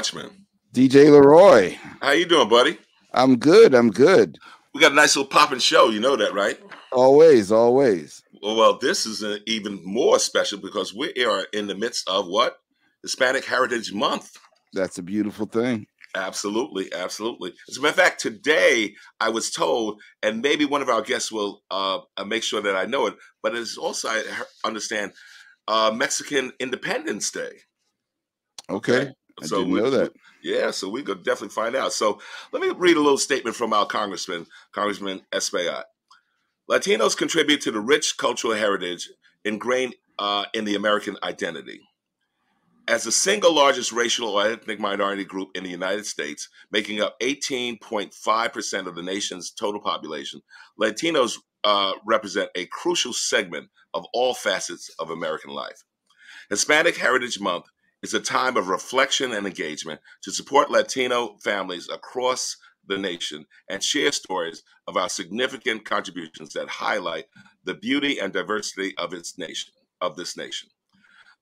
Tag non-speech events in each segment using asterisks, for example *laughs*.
Watchman. DJ Leroy. How you doing, buddy? I'm good. I'm good. We got a nice little popping show. You know that, right? Always, always. Well, this is an even more special because we are in the midst of what? Hispanic Heritage Month. That's a beautiful thing. Absolutely, absolutely. As a matter of fact, today I was told, and maybe one of our guests will uh, uh make sure that I know it, but it's also, I understand, uh, Mexican Independence Day. Okay. okay. I so didn't we, know that. Yeah, so we could definitely find out. So let me read a little statement from our congressman, Congressman Espaillat. Latinos contribute to the rich cultural heritage ingrained uh, in the American identity. As the single largest racial or ethnic minority group in the United States, making up 18.5% of the nation's total population, Latinos uh, represent a crucial segment of all facets of American life. Hispanic Heritage Month is a time of reflection and engagement to support Latino families across the nation and share stories of our significant contributions that highlight the beauty and diversity of its nation of this nation.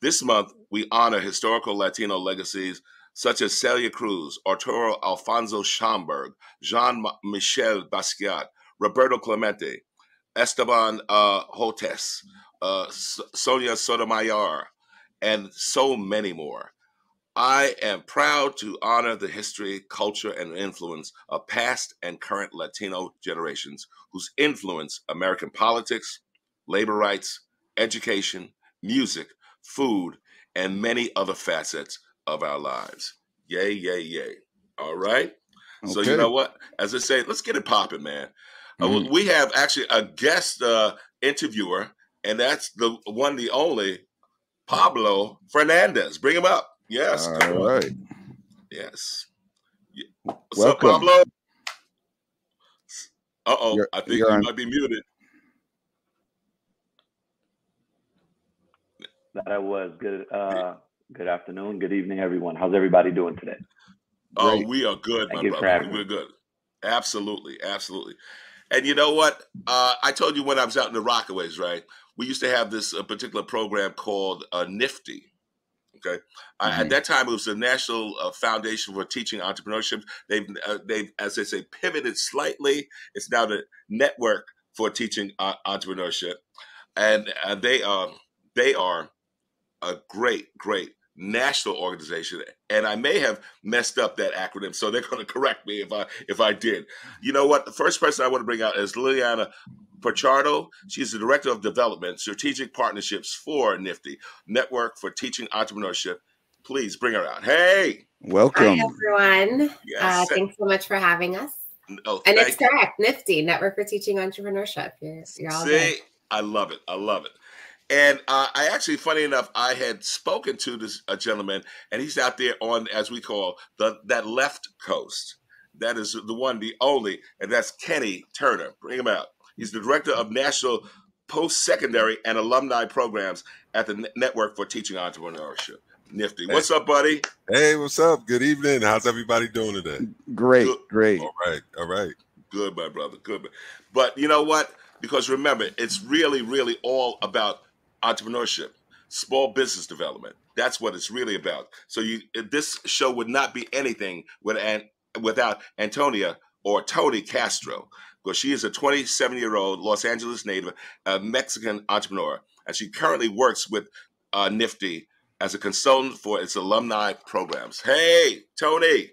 This month, we honor historical Latino legacies such as Celia Cruz, Arturo Alfonso Schomburg, Jean Michel Basquiat, Roberto Clemente, Esteban uh, Hotesse, uh, Sonia Sotomayor, and so many more. I am proud to honor the history, culture, and influence of past and current Latino generations whose influence American politics, labor rights, education, music, food, and many other facets of our lives. Yay, yay, yay. All right. Okay. So, you know what? As I say, let's get it popping, man. Uh, mm-hmm. Uh, we have actually a guest uh, interviewer, and that's the one, the only Pablo Fernandez. Bring him up. Yes. All right. Yes. What's Welcome. up, Pablo? Uh oh. I think you might be muted. That I was good. Uh, good afternoon. Good evening, everyone. How's everybody doing today? Oh, Great. we are good, Thank my brother. We're good. Absolutely, absolutely. And you know what? Uh, I told you when I was out in the Rockaways, right? We used to have this uh, particular program called uh, Nifty. Okay, mm-hmm. at that time it was the National uh, Foundation for Teaching Entrepreneurship. They've uh, they've as they say pivoted slightly. It's now the Network for Teaching uh, Entrepreneurship, and uh, they are they are a great great national organization and i may have messed up that acronym so they're going to correct me if i if i did you know what the first person i want to bring out is liliana Pichardo. She's the Director of Development, Strategic Partnerships for Nifty, Network for Teaching Entrepreneurship. Please bring her out. Hey. Welcome. Hi, everyone. Yes. Uh, thanks so much for having us. Oh, and it's correct. Nifty, Network for Teaching Entrepreneurship. You're, you're all See, I love it. I love it. And uh, I actually, funny enough, I had spoken to this a gentleman, and he's out there on, as we call the that left coast. That is the one, the only, and that's Kene Turner. Bring him out. He's the director of national post secondary and alumni programs at the Network for Teaching Entrepreneurship. Nifty. Hey. What's up, buddy? Hey, what's up? Good evening. How's everybody doing today? Great, Good. great. All right, all right. Good, my brother. Good. But you know what? Because remember, it's really, really all about entrepreneurship, small business development. That's what it's really about. So you, this show would not be anything without Antonia or Toni Castro because she is a 27 year old Los Angeles native, a Mexican entrepreneur, and she currently works with uh, Nifty as a consultant for its alumni programs. Hey, Toni.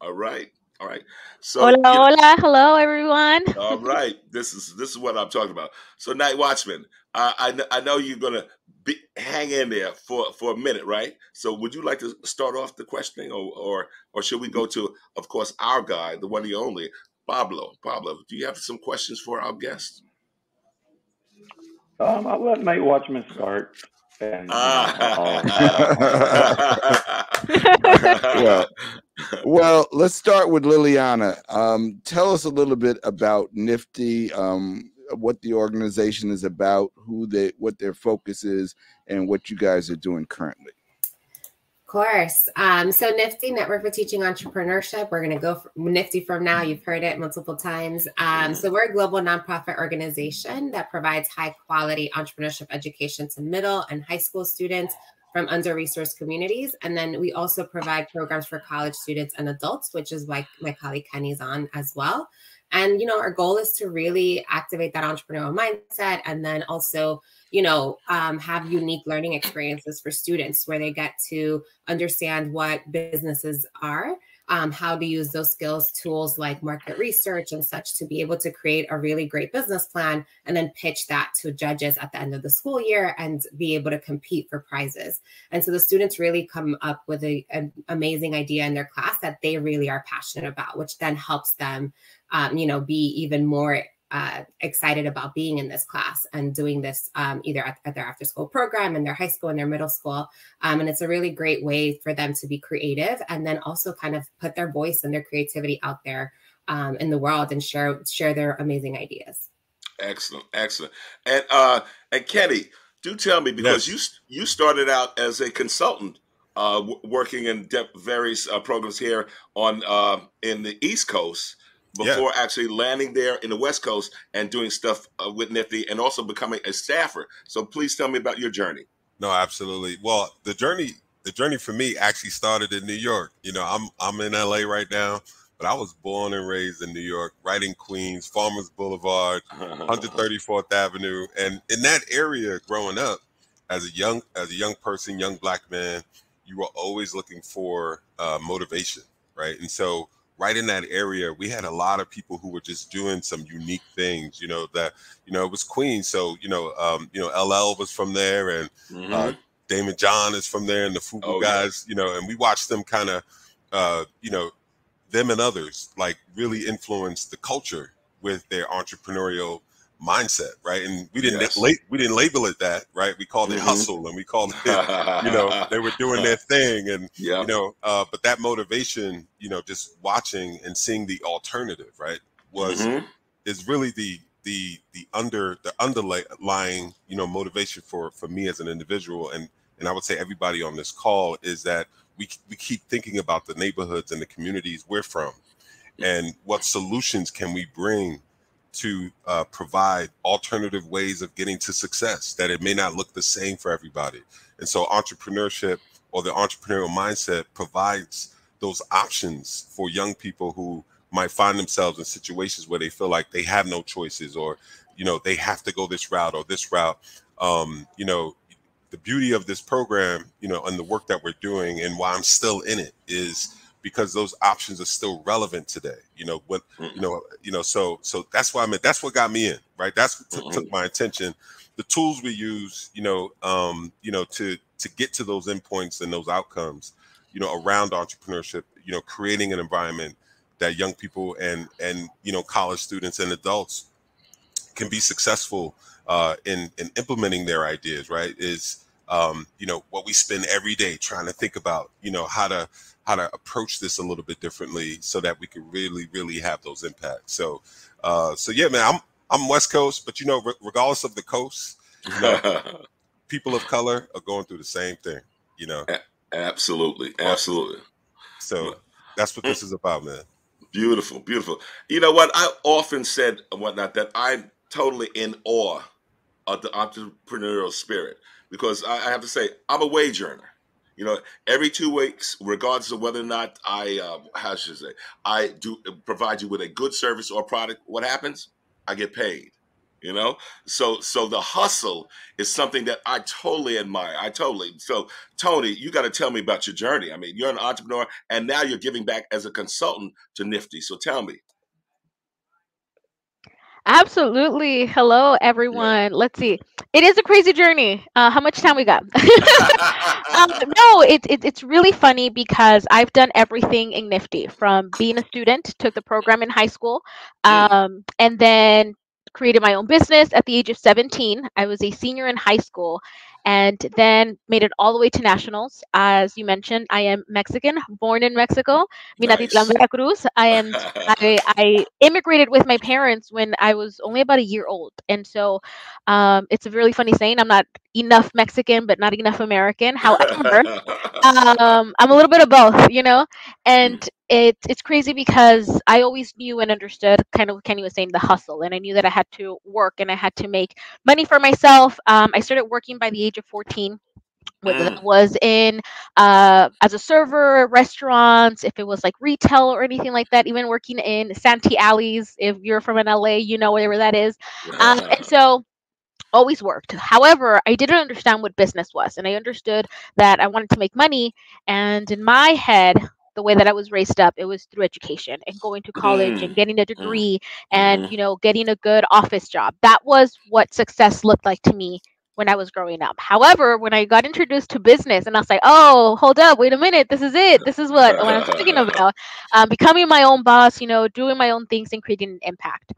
All right. All right. So hola, you know, hola, hello everyone. all right. This is this is what I'm talking about. So Night Watchman, uh, I I know you're gonna be, hang in there for for a minute, right? So would you like to start off the questioning, or or or should we go to, of course, our guy, the one and only, Pablo, Pablo, do you have some questions for our guest? Um, I'll let Night Watchman start. And, *laughs* well, *laughs* well, let's start with Liliana. Um, tell us a little bit about Nifty, um, what the organization is about, who they, what their focus is, and what you guys are doing currently Of course. Um, so Nifty Network for Teaching Entrepreneurship. We're going to go Nifty from now. You've heard it multiple times. Um, so we're a global nonprofit organization that provides high quality entrepreneurship education to middle and high school students from under-resourced communities. And then we also provide programs for college students and adults, which is why my colleague Kene's on as well. And you know, our goal is to really activate that entrepreneurial mindset, and then also, you know, um, have unique learning experiences for students where they get to understand what businesses are um, how to use those skills, tools like market research and such to be able to create a really great business plan and then pitch that to judges at the end of the school year and be able to compete for prizes. And so the students really come up with a, an amazing idea in their class that they really are passionate about, which then helps them, um, you know, be even more uh, excited about being in this class and doing this um, either at, at, their after school program in their high school and their middle school. Um, and it's a really great way for them to be creative and then also kind of put their voice and their creativity out there um, in the world and share share their amazing ideas. Excellent, excellent. And uh, and Kene, do tell me because yes. you you started out as a consultant uh, working in various uh, programs here on uh, in the East Coast before yeah. actually landing there in the West Coast and doing stuff uh, with Nifty and also becoming a staffer. So please tell me about your journey. No, absolutely. Well, the journey the journey for me actually started in New York. You know, I'm I'm in LA right now, but I was born and raised in New York, right in Queens, Farmers Boulevard, *laughs* 134th Avenue, and in that area growing up as a young as a young person, young black man, you were always looking for uh, motivation, right? And so right in that area, we had a lot of people who were just doing some unique things. You know that you know it was Queens, so you know um, you know LL was from there, and uh, mm-hmm. uh, Daymond John is from there, and the Fubu oh, guys. Yeah. You know, and we watched them kind of uh, you know them and others like really influence the culture with their entrepreneurial mindset, right? And we didn't yes. la- we didn't label it that, right? We called it mm-hmm. hustle, and we called *laughs* it, you know, they were doing their thing, and yeah. you know, uh, but that motivation, you know, just watching and seeing the alternative, right, was mm-hmm. is really the the the under the underlying you know motivation for for me as an individual, and and I would say everybody on this call is that we we keep thinking about the neighborhoods and the communities we're from, and what solutions can we bring to uh, provide alternative ways of getting to success that it may not look the same for everybody. And so entrepreneurship or the entrepreneurial mindset provides those options for young people who might find themselves in situations where they feel like they have no choices or you know they have to go this route or this route. Um, you know the beauty of this program you know and the work that we're doing and why i'm still in it is because those options are still relevant today. You know what? Mm-hmm. You know. You know. So so that's why I mean that's what got me in. Right. That's what mm-hmm. took my attention. The tools we use. You know. Um. You know to to get to those endpoints and those outcomes. You know around entrepreneurship. You know creating an environment that young people and and you know college students and adults can be successful uh, in in implementing their ideas. Right. Is um, you know what we spend every day trying to think about. You know how to how to approach this a little bit differently so that we can really really have those impacts. So uh so yeah man i'm i'm west coast but you know re- regardless of the coast you know, *laughs* people of color are going through the same thing you know? Absolutely absolutely. so that's what this is about man. Beautiful beautiful. You know what? I often said and whatnot that i'm totally in awe of the entrepreneurial spirit because I have to say i'm a wage earner you know, every two weeks, regardless of whether or not I, uh, how should I say, I do provide you with a good service or product. What happens? I get paid. You know, so so the hustle is something that I totally admire. I totally. So Toni, you got to tell me about your journey. I mean, you're an entrepreneur, and now you're giving back as a consultant to Nifty. So tell me. Absolutely. Hello, everyone. Let's see. It is a crazy journey. Uh, how much time we got? *laughs* um, no, it, it, it's really funny because I've done everything in Nifty from being a student, took the program in high school, um, and then created my own business at the age of 17. I was a senior in high school and then made it all the way to nationals. As you mentioned, I am Mexican, born in Mexico, Veracruz. I am *laughs* I, I, immigrated with my parents when I was only about a year old, and so um, it's a really funny saying. I'm not enough Mexican, but not enough American. However, *laughs* um, I'm a little bit of both, you know. And mm. it's it's crazy because I always knew and understood kind of what Kene was saying the hustle, and I knew that I had to work and I had to make money for myself. Um, I started working by the age of 14 whether Mm. that was in uh, as a server, restaurants, if it was like retail or anything like that, even working in Santee Alleys. If you're from an LA, you know wherever that is. Um, and so always worked. However, I didn't understand what business was, and I understood that I wanted to make money. And in my head, the way that I was raised up, it was through education and going to college Mm, and getting a mm, degree and mhm. you know getting a good office job. That was what success looked like to me when I was growing up. However, when I got introduced to business and I was like, oh, hold up, wait a minute, this is it. This is what, what I'm talking *laughs* about. Um, becoming my own boss, you know, doing my own things and creating an impact.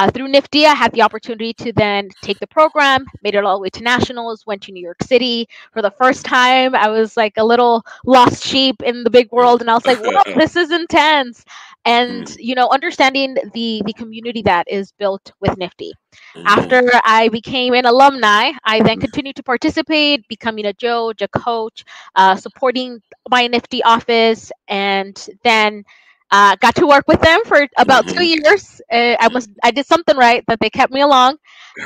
Uh, through Nifty, I had the opportunity to then take the program, made it all the way to nationals, went to New York City for the first time. I was like a little lost sheep in the big world, and I was like, "Wow, this is intense!" And Mm, you know, understanding the the community that is built with Nifty. mhm. After I became an alumni, I then continued to participate, becoming a Judge, a coach, uh, supporting my Nifty office, and then uh, got to work with them for about two Mhm. years. Uh, I must, I did something right that they kept me along,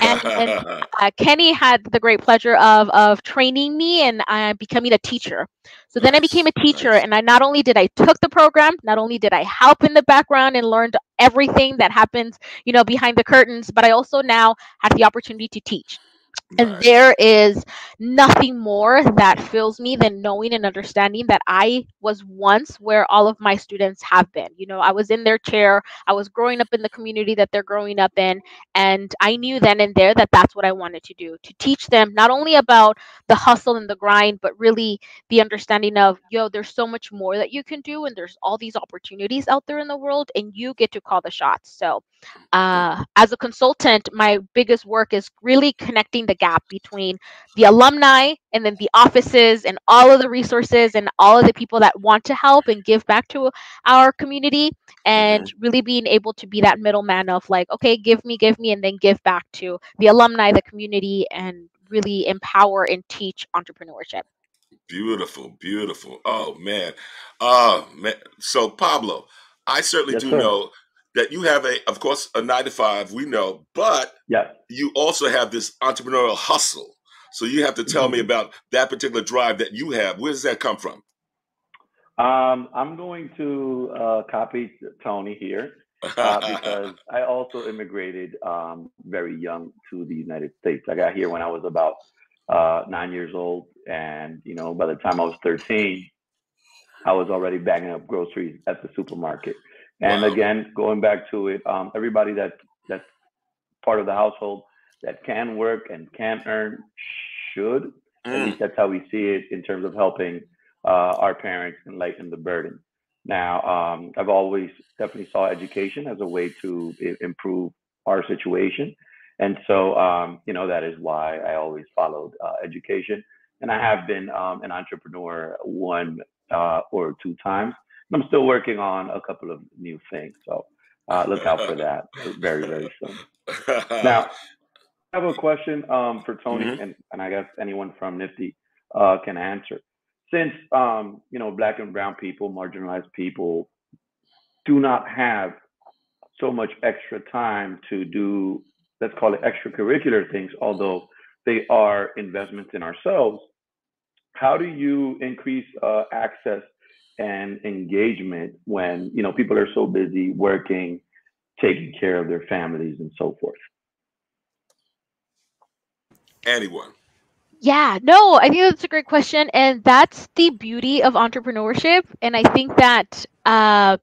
and and *laughs* uh, Kene had the great pleasure of of training me and uh, becoming a teacher. So then I became a teacher, nice. and I not only did I took the program, not only did I help in the background and learned everything that happens, you know, behind the curtains, but I also now had the opportunity to teach. And Nice. there is nothing more that fills me than knowing and understanding that I was once where all of my students have been. You know, I was in their chair, I was growing up in the community that they're growing up in, and I knew then and there that that's what I wanted to do to teach them not only about the hustle and the grind, but really the understanding of, yo, there's so much more that you can do, and there's all these opportunities out there in the world, and you get to call the shots. So, uh, as a consultant, my biggest work is really connecting the gap between the alumni and then the offices and all of the resources and all of the people that want to help and give back to our community and really being able to be that middleman of like, okay, give me, give me, and then give back to the alumni, the community, and really empower and teach entrepreneurship. Beautiful, beautiful. Oh man. Uh man. So Pablo, I certainly Yes, do sir. know that you have a of course a nine to five, we know, but Yeah. you also have this entrepreneurial hustle. So you have to tell me Mhm. about that particular drive that you have. Where does that come from? Um, I'm going to uh, copy Toni here uh, because *laughs* I also immigrated um, very young to the United States. I got here when I was about uh, nine years old, and you know, by the time I was 13, I was already bagging up groceries at the supermarket. And Wow. again, going back to it, um, everybody that that's part of the household that can work and can earn should. At Mm, least that's how we see it in terms of helping uh, our parents and lighten the burden. Now, um, I've always definitely saw education as a way to I- improve our situation, and so um, you know that is why I always followed uh, education, and I have been um, an entrepreneur one uh, or two times. I'm still working on a couple of new things, so uh, look out for that *laughs* very very soon. Now, I have a question um, for Toni, Mhm. and, and I guess anyone from Nifty uh, can answer. Since um, you know, black and brown people, marginalized people, do not have so much extra time to do, let's call it extracurricular things, although they are investments in ourselves. How do you increase uh, access and engagement when you know people are so busy working, taking care of their families, and so forth? Anyone. Yeah, no, I think that's a great question. And that's the beauty of entrepreneurship. And I think that uh,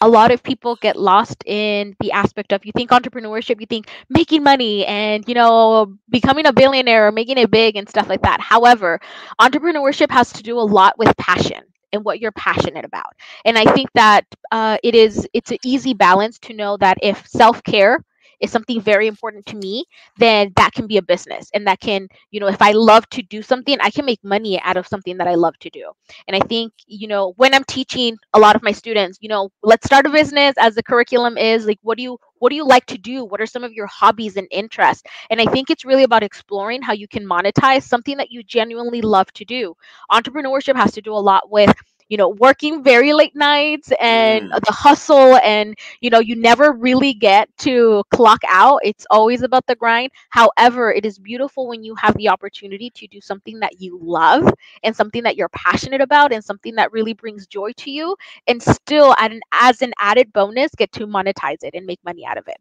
a lot of people get lost in the aspect of you think entrepreneurship, you think making money and, you know, becoming a billionaire or making it big and stuff like that. However, entrepreneurship has to do a lot with passion and what you're passionate about. And I think that uh, it is, it's an easy balance to know that if self care is something very important to me, then that can be a business. And that can, you know, if I love to do something, I can make money out of something that I love to do. And I think, you know, when I'm teaching a lot of my students, you know, let's start a business as the curriculum is like, what do you, what do you like to do? What are some of your hobbies and interests? And I think it's really about exploring how you can monetize something that you genuinely love to do. Entrepreneurship has to do a lot with you know working very late nights and Mm. the hustle and you know you never really get to clock out. It's always about the grind. However it is beautiful when you have the opportunity to do something that you love and something that you're passionate about and something that really brings joy to you and still an, as an added bonus get to monetize it and make money out of it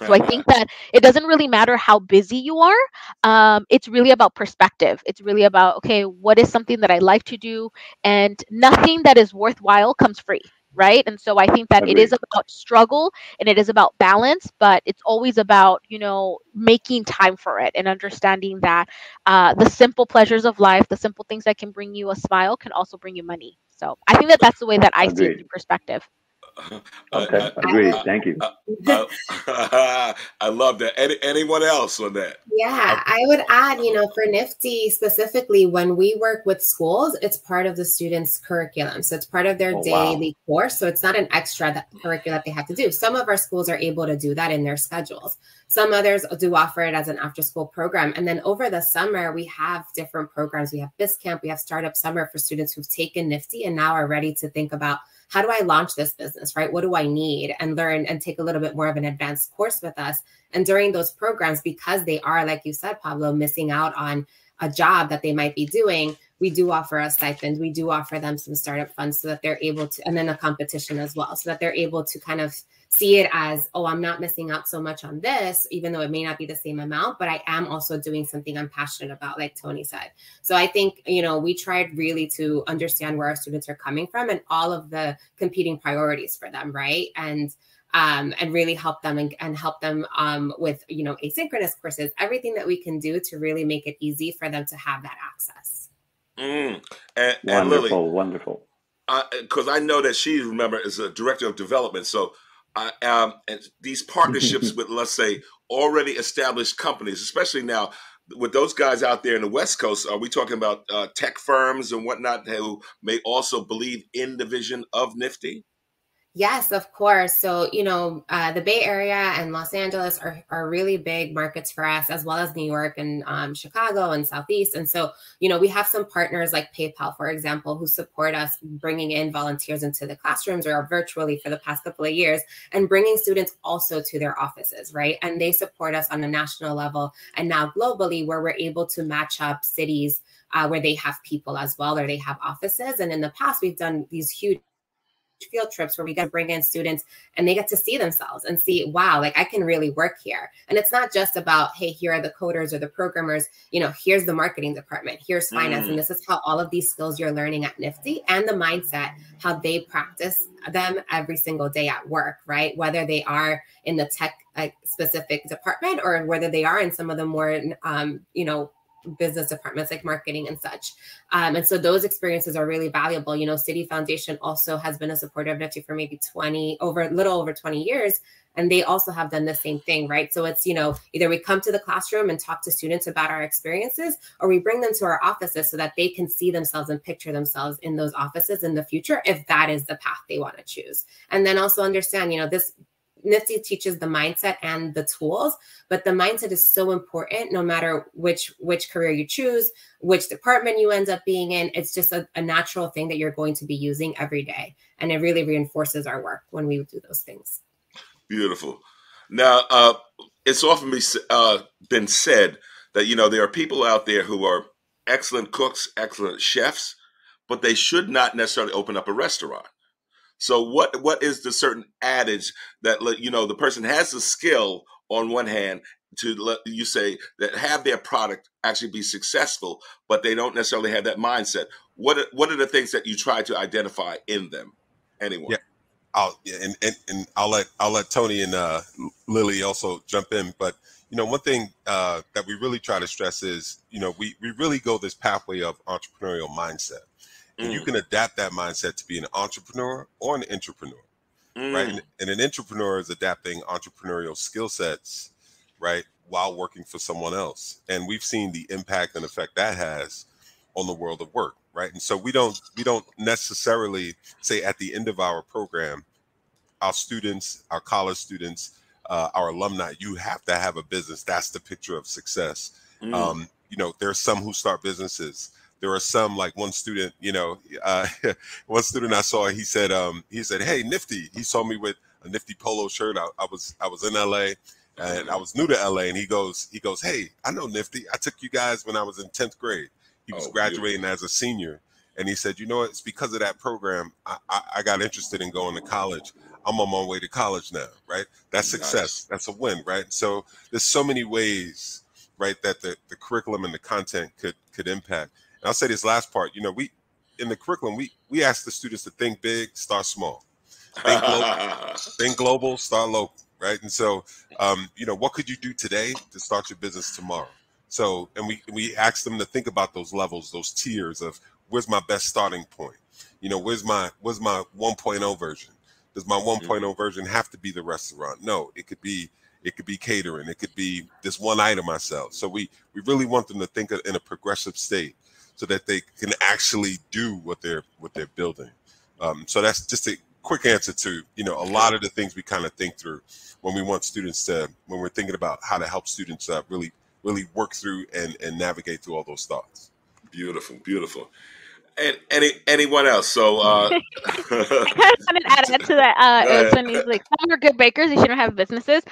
so I think that it doesn't really matter how busy you are. Um, it's really about perspective. It's really about, okay, what is something that I like to do? And nothing that is worthwhile comes free, right? And so I think that it is about struggle and it is about balance, but it's always about, you know, making time for it and understanding that uh, the simple pleasures of life, the simple things that can bring you a smile can also bring you money. So I think that that's the way that I see it Agreed. in perspective. *laughs* Okay, I, agreed. Thank you. I, *laughs* I love that. Any, anyone else on that? Yeah, I would add, you know, for Nifty specifically, when we work with schools, it's part of the students' curriculum. So it's part of their Oh, wow. daily course. So it's not an extra that curriculum that they have to do. Some of our schools are able to do that in their schedules. Some others do offer it as an after school program. And then over the summer, we have different programs. We have BizCamp, we have Startup Summer for students who've taken Nifty and now are ready to think about how do I launch this business, right? What do I need? And learn and take a little bit more of an advanced course with us. And during those programs, because they are, like you said, Pablo, missing out on a job that they might be doing, we do offer a stipend. We do offer them some startup funds so that they're able to, and then a competition as well, so that they're able to kind of see it as, oh, I'm not missing out so much on this, even though it may not be the same amount, but I am also doing something I'm passionate about, like Toni said. So I think, you know, we tried really to understand where our students are coming from and all of the competing priorities for them, right? And um, and really help them and, and help them um, with you know asynchronous courses, everything that we can do to really make it easy for them to have that access. Mm. And, and Lily, Wonderful, wonderful. because I, know that she remember is a director of development. So, I um, and these partnerships *laughs* with let's say already established companies, especially now with those guys out there in the West Coast. Are we talking about uh, tech firms and whatnot who may also believe in the vision of Nifty? Yes, of course. So, you know, uh, the Bay Area and Los Angeles are, are really big markets for us, as well as New York and um, Chicago and Southeast. And so, you know, we have some partners like PayPal, for example, who support us bringing in volunteers into the classrooms or virtually for the past couple of years and bringing students also to their offices, right? And they support us on a national level and now globally, where we're able to match up cities uh, where they have people as well or they have offices. And in the past, we've done these huge field trips where we get to bring in students and they get to see themselves and see wow like i can really work here. And it's not just about hey here are the coders or the programmers you know here's the marketing department here's finance. Mm. and this is how all of these skills you're learning at nifty and the mindset how they practice them every single day at work right? Whether they are in the tech like, specific department or whether they are in some of the more um, you know business departments like marketing and such. Um, and so those experiences are really valuable. You know, Citi Foundation also has been a supporter of Nifty for maybe 20 over a little over 20 years. And they also have done the same thing, right? So it's, you know, either we come to the classroom and talk to students about our experiences, or we bring them to our offices so that they can see themselves and picture themselves in those offices in the future if that is the path they want to choose. And then also understand, you know, this Nifty teaches the mindset and the tools, but the mindset is so important no matter which which career you choose, which department you end up being in. It's just a, a natural thing that you're going to be using every day. And it really reinforces our work when we do those things. Beautiful. Now, uh, it's often be, uh, been said that you know there are people out there who are excellent cooks, excellent chefs, but they should not necessarily open up a restaurant. So, what what is the certain adage that you know the person has the skill on one hand to let you say that have their product actually be successful, but they don't necessarily have that mindset. What are, what are the things that you try to identify in them? Anyone? Yeah. I'll and, and and I'll let I'll let Toni and uh, Lily also jump in. But you know, one thing uh, that we really try to stress is you know we we really go this pathway of entrepreneurial mindset, and you Mm, can adapt that mindset to be an entrepreneur or an entrepreneur, right? mm, And, and an entrepreneur is adapting entrepreneurial skill sets, right, while working for someone else. And we've seen the impact and effect that has on the world of work, right? And so we don't we don't necessarily say at the end of our program, our students, our college students, uh, our alumni, you have to have a business. That's the picture of success. mm. Um, you know, there's some who start businesses there are some like one student, you know, uh, *laughs* one student I saw, he said, um, he said, "Hey, Nifty." He saw me with a Nifty polo shirt. I, I was I was in LA and I was new to LA, and he goes, he goes, "Hey, I know Nifty. I took you guys when I was in tenth grade." He was oh, graduating beautiful. as a senior, and he said, "You know, it's because of that program I, I, I, got interested in going to college. I'm on my way to college now, right? That's success. Nice. That's a win, right? So there's so many ways, right, that the, the curriculum and the content could could impact. And I'll say this last part. You know, we in the curriculum we we ask the students to think big, start small, think global, *laughs* think global, start local, right? And so, um, you know, what could you do today to start your business tomorrow? So, and we we ask them to think about those levels, those tiers of where's my best starting point? You know, where's my where's my 1.0 version? Does my 1.0 mm-hmm. version have to be the restaurant? No, it could be it could be catering. It could be this one item I sell. So we we really want them to think in a progressive state so that they can actually do what they're what they're building. Um, so that's just a quick answer to you know a lot of the things we kind of think through when we want students to when we're thinking about how to help students uh, really really work through and and navigate through all those thoughts. Beautiful, beautiful. And any anyone else? So uh *laughs* I wanted to add to that. Uh it was when he's like, some are good bakers, they shouldn't have businesses.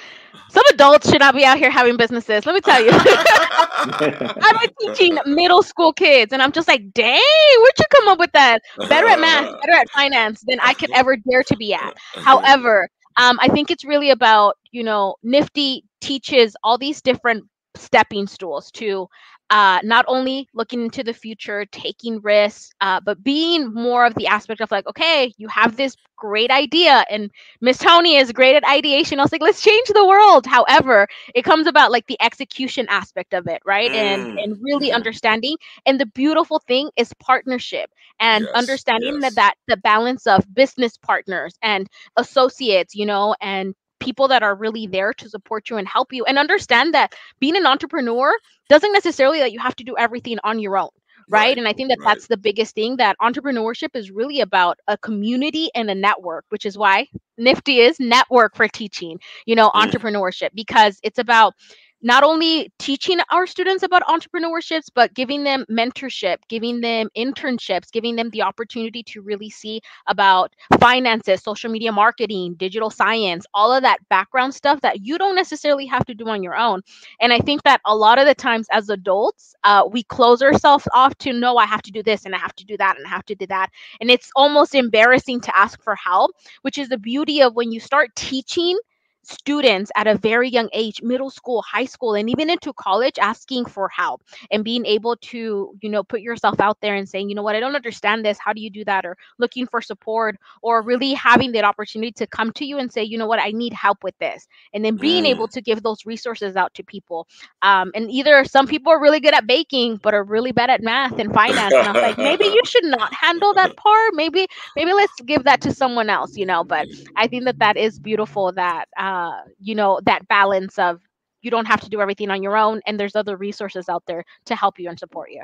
Some adults should not be out here having businesses. Let me tell you. *laughs* I've been teaching middle school kids, and I'm just like, dang, where'd you come up with that? Better at math, better at finance than I could ever dare to be at. However, um, I think it's really about, you know, Nifty teaches all these different stepping stools to uh, not only looking into the future, taking risks, uh, but being more of the aspect of like, okay, you have this great idea, and Miss Toni is great at ideation. I was like, let's change the world. However, it comes about like the execution aspect of it, right? Mm. And and really mm. understanding. And the beautiful thing is partnership and yes. understanding yes. that that the balance of business partners and associates, you know, and people that are really there to support you and help you and understand that being an entrepreneur doesn't necessarily that you have to do everything on your own right, right. and i think that right. that's the biggest thing that entrepreneurship is really about a community and a network which is why nifty is network for teaching you know mm. entrepreneurship because it's about not only teaching our students about entrepreneurships, but giving them mentorship, giving them internships, giving them the opportunity to really see about finances, social media marketing, digital science, all of that background stuff that you don't necessarily have to do on your own. And I think that a lot of the times as adults, uh, we close ourselves off to no, I have to do this and I have to do that and I have to do that. And it's almost embarrassing to ask for help, which is the beauty of when you start teaching students at a very young age middle school high school and even into college asking for help and being able to you know put yourself out there and saying you know what? I don't understand this. How do you do that? or looking for support or really having that opportunity to come to you and say you know what? I need help with this. And then being mm. able to give those resources out to people. Um, and either some people are really good at baking but are really bad at math and finance and i'm like maybe you should not handle that *laughs* part. Maybe maybe let's give that to someone else you know? But i think that that is beautiful that um, uh, you know, that balance of you don't have to do everything on your own, and there's other resources out there to help you and support you.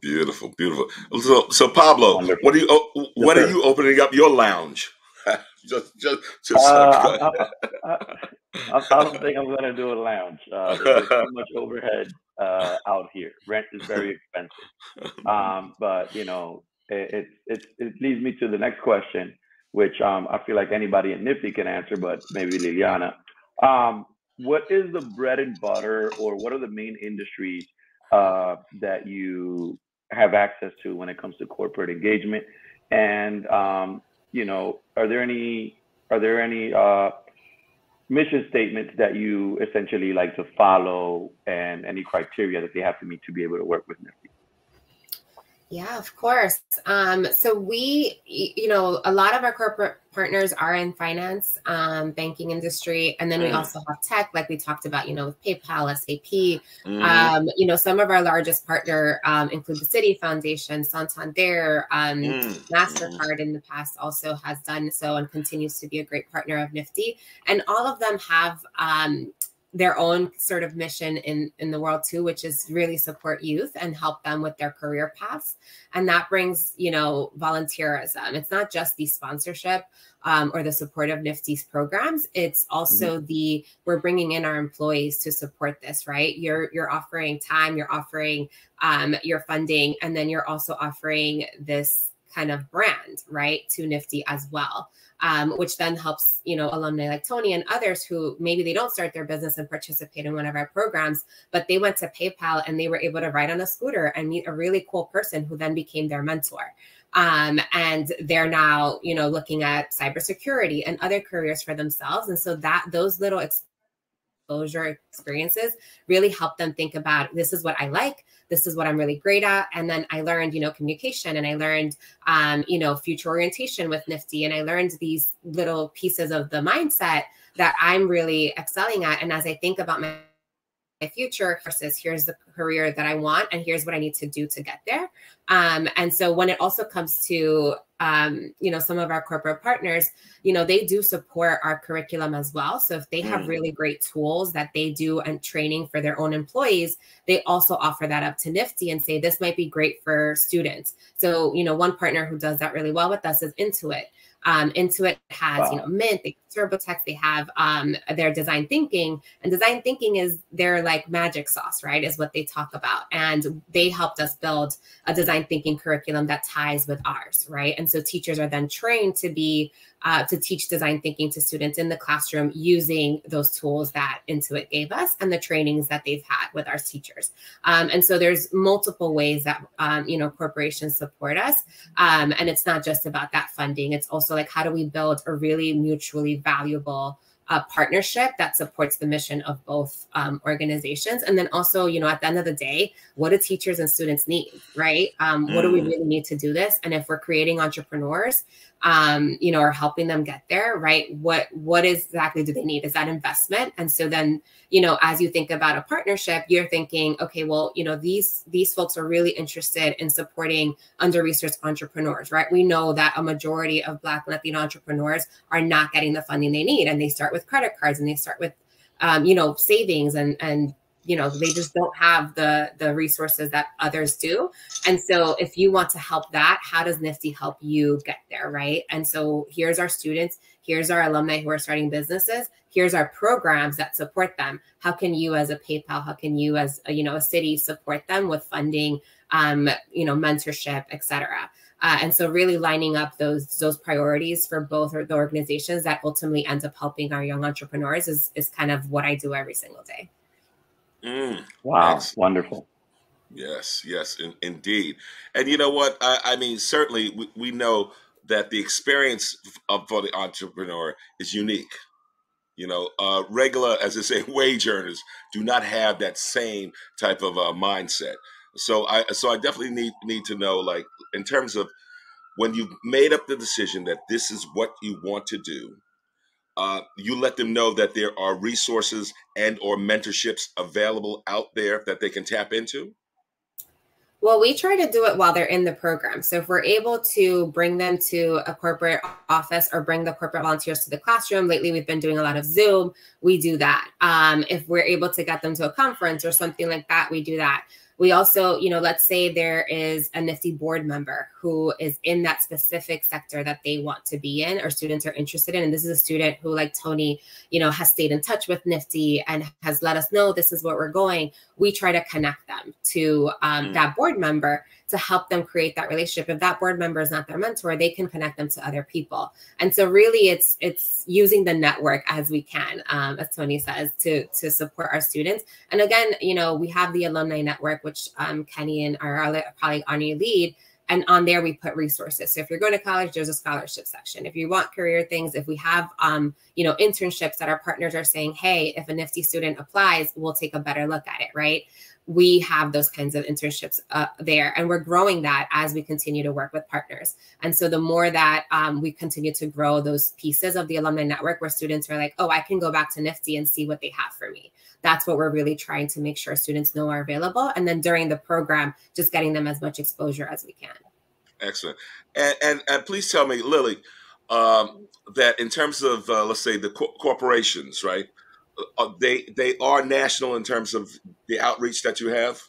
Beautiful, beautiful. So, so Pablo, Wonderful. what are you? Oh, when are you opening up your lounge? *laughs* just, just, just. Uh, I, I, I, I, don't think I'm going to do a lounge. Uh, there's too much overhead uh, out here. Rent is very expensive. *laughs* Um, but you know, it, it it it leads me to the next question which um, I feel like anybody at Nifty can answer, but maybe Liliana. Um, what is the bread and butter, or what are the main industries uh, that you have access to when it comes to corporate engagement? And um, you know, are there any are there any uh, mission statements that you essentially like to follow, and any criteria that they have to meet to be able to work with Nifty? Yeah, of course. Um, so we, you know, a lot of our corporate partners are in finance, um, banking industry, and then mm. we also have tech, like we talked about, you know, with PayPal, SAP. Mm. Um, you know, some of our largest partner um, include the Citi Foundation, Santander, um, mm. Mastercard. In the past, also has done so and continues to be a great partner of Nifty, and all of them have um, their own sort of mission in in the world too which is really support youth and help them with their career paths. And that brings you know volunteerism. It's not just the sponsorship um, or the support of nifty's programs. It's also mm-hmm. the we're bringing in our employees to support this right? You're you're offering time you're offering um, your funding and then you're also offering this kind of brand right to nifty as well um, which then helps you know alumni like Toni and others who maybe they don't start their business and participate in one of our programs, but they went to PayPal and they were able to ride on a scooter and meet a really cool person who then became their mentor. Um, and they're now you know looking at cybersecurity and other careers for themselves, and so that those little exposure experiences really help them think about this is what I like, this is what I'm really great at. And then I learned, you know, communication and I learned, um, you know, future orientation with Nifty. And I learned these little pieces of the mindset that I'm really excelling at. And as I think about my my future versus here's the career that I want and here's what I need to do to get there. Um, and so when it also comes to um, you know some of our corporate partners, you know they do support our curriculum as well. So if they have mm. really great tools that they do and training for their own employees, they also offer that up to Nifty and say this might be great for students. So you know one partner who does that really well with us is Intuit. Um, Intuit has, wow. you know, Mint, they TurboTax, they have um, their design thinking, and design thinking is their like magic sauce, right? Is what they talk about, and they helped us build a design thinking curriculum that ties with ours, right? And so teachers are then trained to be uh, to teach design thinking to students in the classroom using those tools that Intuit gave us and the trainings that they've had with our teachers. Um, and so there's multiple ways that um, you know corporations support us, um, and it's not just about that funding. It's also like how do we build a really mutually valuable a partnership that supports the mission of both um, organizations. And then also, you know, at the end of the day, what do teachers and students need, right? Um, mm. What do we mm. really need to do this? And if we're creating entrepreneurs, um, you know, or helping them get there, right? What what exactly do they need? Is that investment? And so then, you know, as you think about a partnership, you're thinking, okay, well, you know, these these folks are really interested in supporting under-resourced entrepreneurs, right? We know that a majority of Black and Latino entrepreneurs are not getting the funding they need, and they start with credit cards and they start with, um, you know, savings and and you know they just don't have the the resources that others do. And so if you want to help that how does nifty help you get there right? And so here's our students here's our alumni who are starting businesses here's our programs that support them. How can you as a paypal how can you as a, you know a Citi support them with funding um you know mentorship etc uh, and so really lining up those those priorities for both the organizations that ultimately ends up helping our young entrepreneurs is is kind of what i do every single day Mm, wow, excellent. wonderful. Yes, yes, in, indeed. And you know what? I, I mean, certainly we, we, know that the experience of, for the entrepreneur is unique. You know, uh, regular, as I say, *laughs* wage earners do not have that same type of uh, mindset. So I, so I definitely need need to know, like, in terms of when you've made up the decision that this is what you want to do, uh, you let them know that there are resources and or mentorships available out there that they can tap into well, we try to do it while they're in the program. So if we're able to bring them to a corporate office or bring the corporate volunteers to the classroom, lately we've been doing a lot of Zoom, we do that. Um, if we're able to get them to a conference or something like that, we do that. We also, you know, let's say there is a Nifty board member who is in that specific sector that they want to be in or students are interested in. And this is a student who, like Toni, you know, has stayed in touch with Nifty and has let us know this is where we're going. We try to connect them to um, mm. that board member to help them create that relationship. If that board member is not their mentor, they can connect them to other people. And so really it's it's using the network as we can, um, as Toni says, to to support our students. And again, you know, we have the alumni network, which um, Kene and our other colleague Ani lead. And on there, we put resources. So if you're going to college, there's a scholarship section. If you want career things, if we have, um, you know, internships that our partners are saying, hey, if a Nifty student applies, we'll take a better look at it, right? We have those kinds of internships uh, there and we're growing that as we continue to work with partners. And so the more that um, we continue to grow those pieces of the alumni network where students are like oh i can go back to nifty and see what they have for me. That's what we're really trying to make sure students know are available and then during the program just getting them as much exposure as we can. Excellent. And and, and please tell me lily um, that in terms of uh, let's say the co- corporations right they they are national in terms of the outreach that you have.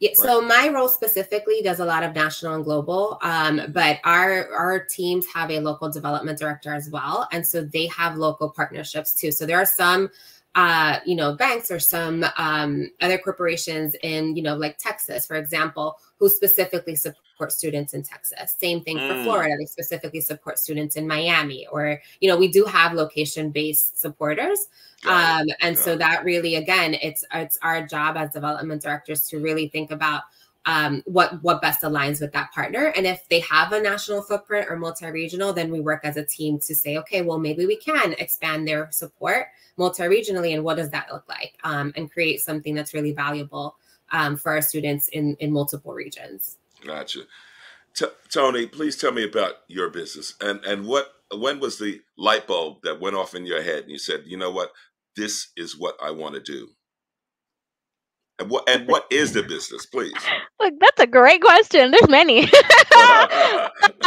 Yeah, so my role specifically does a lot of national and global, um, but our our teams have a local development director as well, and so they have local partnerships too. So there are some, uh, you know, banks or some um, other corporations in, you know, like Texas, for example, who specifically support students in Texas. Same thing for mm. Florida; they specifically support students in Miami, or you know, we do have location based supporters. Um, and so that really, again, it's it's our job as development directors to really think about um, what what best aligns with that partner. And if they have a national footprint or multi-regional, then we work as a team to say, okay, well, maybe we can expand their support multi-regionally, and what does that look like, um, and create something that's really valuable um, for our students in in multiple regions. Gotcha. T- Toni, please tell me about your business and and what when was the light bulb that went off in your head and you said, you know what, this is what I want to do? And what and what is the business, please? Look, that's a great question. There's many. *laughs* so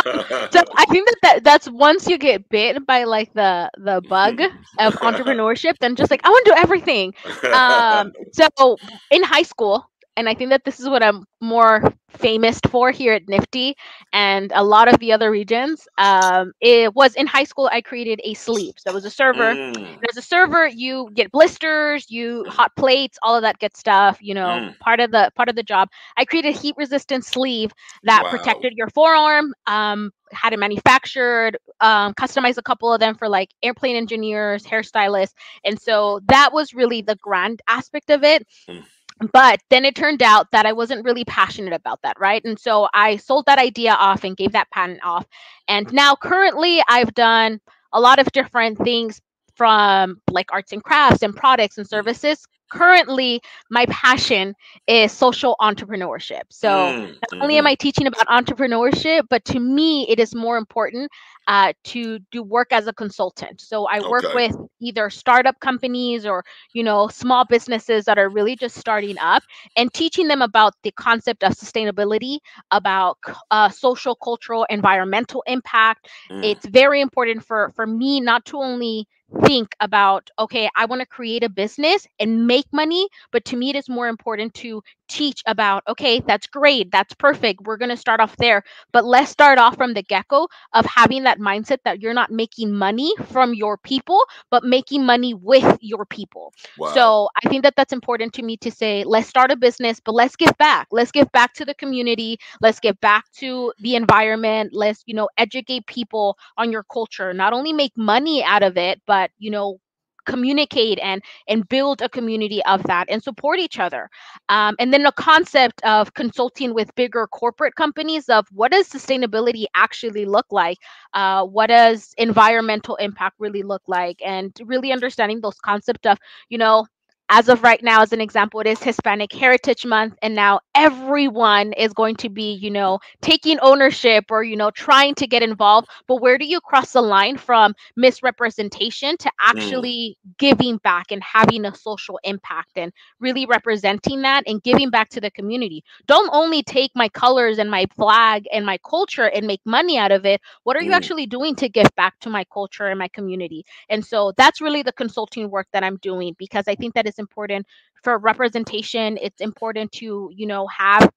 I think that, that that's once you get bit by like the the bug of *laughs* entrepreneurship, then just like I want to do everything. *laughs* Um, so in high school, and I think that this is what I'm more famous for here at Nifty and a lot of the other regions. Um, it was in high school. I created a sleeve. So it was a server. Mm. As a server, you get blisters, you hot plates, all of that good stuff. You know, mm. part of the part of the job. I created a heat resistant sleeve that wow. protected your forearm. Um, had it manufactured, um, customized a couple of them for like airplane engineers, hairstylists, and so that was really the grand aspect of it. Mm but then it turned out that I wasn't really passionate about that, right? And so I sold that idea off and gave that patent off. And mm. now currently I've done a lot of different things from like arts and crafts and products and mm. services currently my passion is social entrepreneurship. So mm, not only am mm-hmm. I teaching about entrepreneurship, but to me, it is more important uh, to do work as a consultant. So I work okay. with either startup companies or you know small businesses that are really just starting up and teaching them about the concept of sustainability, about uh, social, cultural, environmental impact. Mm. It's very important for for me not to only think about okay i want to create a business and make money but to me it is more important to teach about okay that's great that's perfect we're going to start off there but let's start off from the get-go of having that mindset that you're not making money from your people but making money with your people wow. so i think that that's important to me to say let's start a business but let's give back let's give back to the community let's give back to the environment let's you know educate people on your culture not only make money out of it but you know communicate and and build a community of that and support each other. Um, and then the concept of consulting with bigger corporate companies of what does sustainability actually look like? Uh, what does environmental impact really look like? And really understanding those concepts of you know as of right now, as an example, it is Hispanic Heritage Month, and now everyone is going to be, you know, taking ownership or, you know, trying to get involved. But where do you cross the line from misrepresentation to mm. actually mm. giving back and having a social impact and really representing that and giving back to the community? Don't only take my colors and my flag and my culture and make money out of it. What are mm. you actually doing to give back to my culture and my community? And so that's really the consulting work that I'm doing because I think that is important for representation. It's important to, you know, have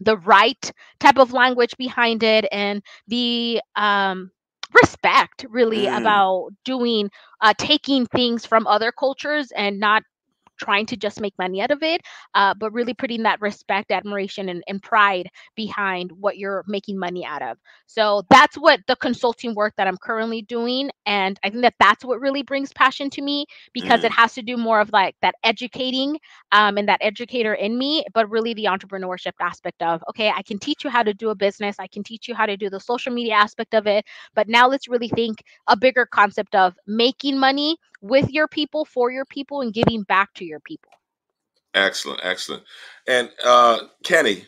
the right type of language behind it and the um, respect really mm. about doing uh, taking things from other cultures and not trying to just make money out of it, uh, but really putting that respect, admiration, and, and pride behind what you're making money out of. So that's what the consulting work that I'm currently doing. And I think that that's what really brings passion to me because mm. it has to do more of like that educating um, and that educator in me, but really the entrepreneurship aspect of, okay, I can teach you how to do a business, I can teach you how to do the social media aspect of it. But now let's really think a bigger concept of making money with your people, for your people, and giving back to your people. Excellent, excellent. And uh, Kene,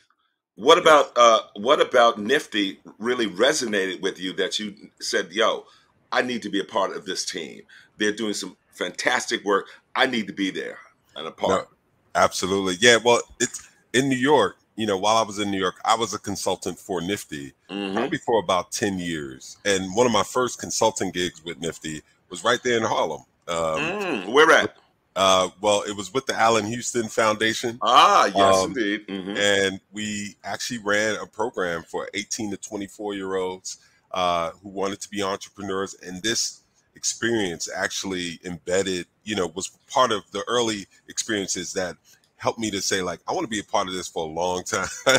what about uh, what about Nifty really resonated with you that you said, "Yo, I need to be a part of this team. They're doing some fantastic work. I need to be there and a part." No, absolutely, yeah. Well, it's in New York. You know, while I was in New York, I was a consultant for Nifty mm-hmm. probably for about ten years. And one of my first consulting gigs with Nifty was right there in Harlem. Um, mm, where at? Uh, well, it was with the Allan Houston Foundation. Ah, yes, um, indeed. Mm-hmm. And we actually ran a program for 18 to 24 year olds uh, who wanted to be entrepreneurs. And this experience actually embedded, you know, was part of the early experiences that helped me to say like i want to be a part of this for a long time *laughs*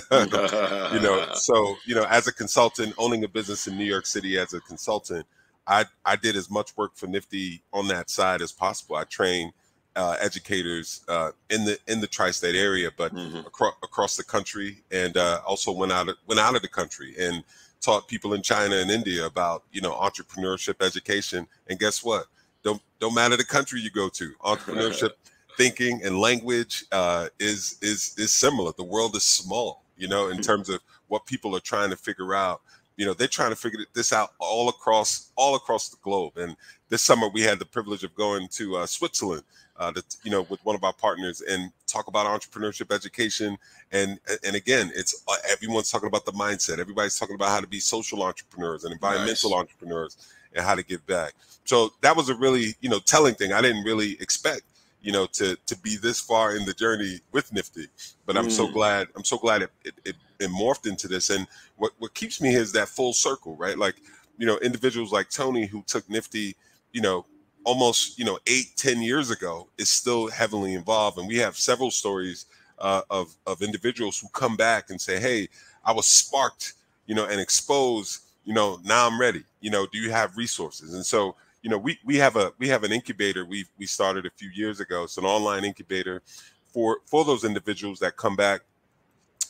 you know so you know as a consultant owning a business in new york city as a consultant i i did as much work for nifty on that side as possible i trained uh, educators uh, in the in the tri-state area but mm-hmm. across across the country and uh, also went out of, went out of the country and taught people in China and India about you know entrepreneurship education. And guess what? Don't don't matter the country you go to. Entrepreneurship *laughs* thinking and language uh, is is is similar. The world is small, you know, in mm. terms of what people are trying to figure out. You know, they're trying to figure this out all across all across the globe. And this summer we had the privilege of going to uh, Switzerland uh, to, you know, with one of our partners and talk about entrepreneurship education. And and again, it's uh, everyone's talking about the mindset. Everybody's talking about how to be social entrepreneurs and environmental nice. entrepreneurs and how to give back. So that was a really, you know, telling thing. I didn't really expect, you know, to to be this far in the journey with Nifty. But I'm mm. so glad. I'm so glad it, it, it, it morphed into this. And what what keeps me is that full circle, right? Like, you know, individuals like Toni who took Nifty, you know, almost you know eight ten years ago is still heavily involved and we have several stories uh, of of individuals who come back and say hey i was sparked you know and exposed you know now i'm ready you know do you have resources and so you know we we have a we have an incubator we we started a few years ago. It's an online incubator for for those individuals that come back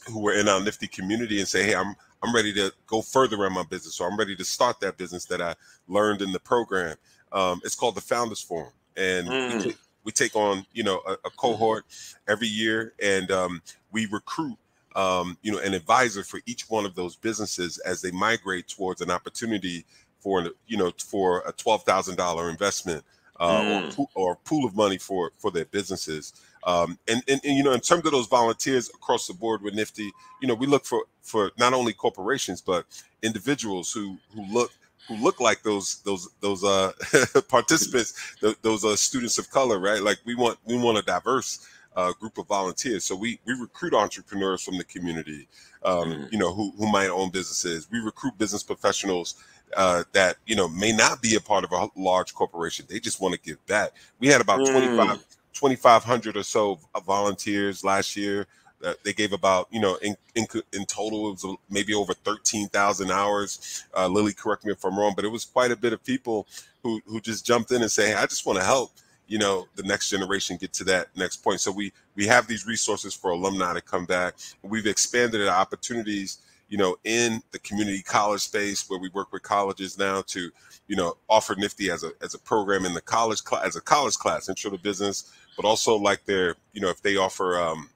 who were in our nifty community and say hey i'm i'm ready to go further in my business or i'm ready to start that business that i learned in the program. Um, it's called the Founders Forum, and mm. we, take, we, take, on you know a, a cohort every year, and um, we recruit um, you know an advisor for each one of those businesses as they migrate towards an opportunity for you know for a twelve thousand dollar investment uh, mm. or, or pool of money for for their businesses. Um, and, and, and, you know, in terms of those volunteers across the board with Nifty, you know, we look for for not only corporations but individuals who who look who look like those those those uh *laughs* participants, those uh students of color, right? Like we want we want a diverse uh, group of volunteers. So we we recruit entrepreneurs from the community, um, mm. you know, who who might own businesses. We recruit business professionals uh, that you know may not be a part of a large corporation. They just want to give back. We had about mm. 25 2,500 or so volunteers last year uh, they gave about you know in in, in total it was maybe over 13,000 hours. Uh, Lily, correct me if I'm wrong, but it was quite a bit of people who who just jumped in and say, hey, I just want to help you know the next generation get to that next point. So we we have these resources for alumni to come back. We've expanded our opportunities you know, in the community college space where we work with colleges now to, you know, offer Nifty as a as a program in the college class as a college class, intro to business, but also like their, you know, if they offer um,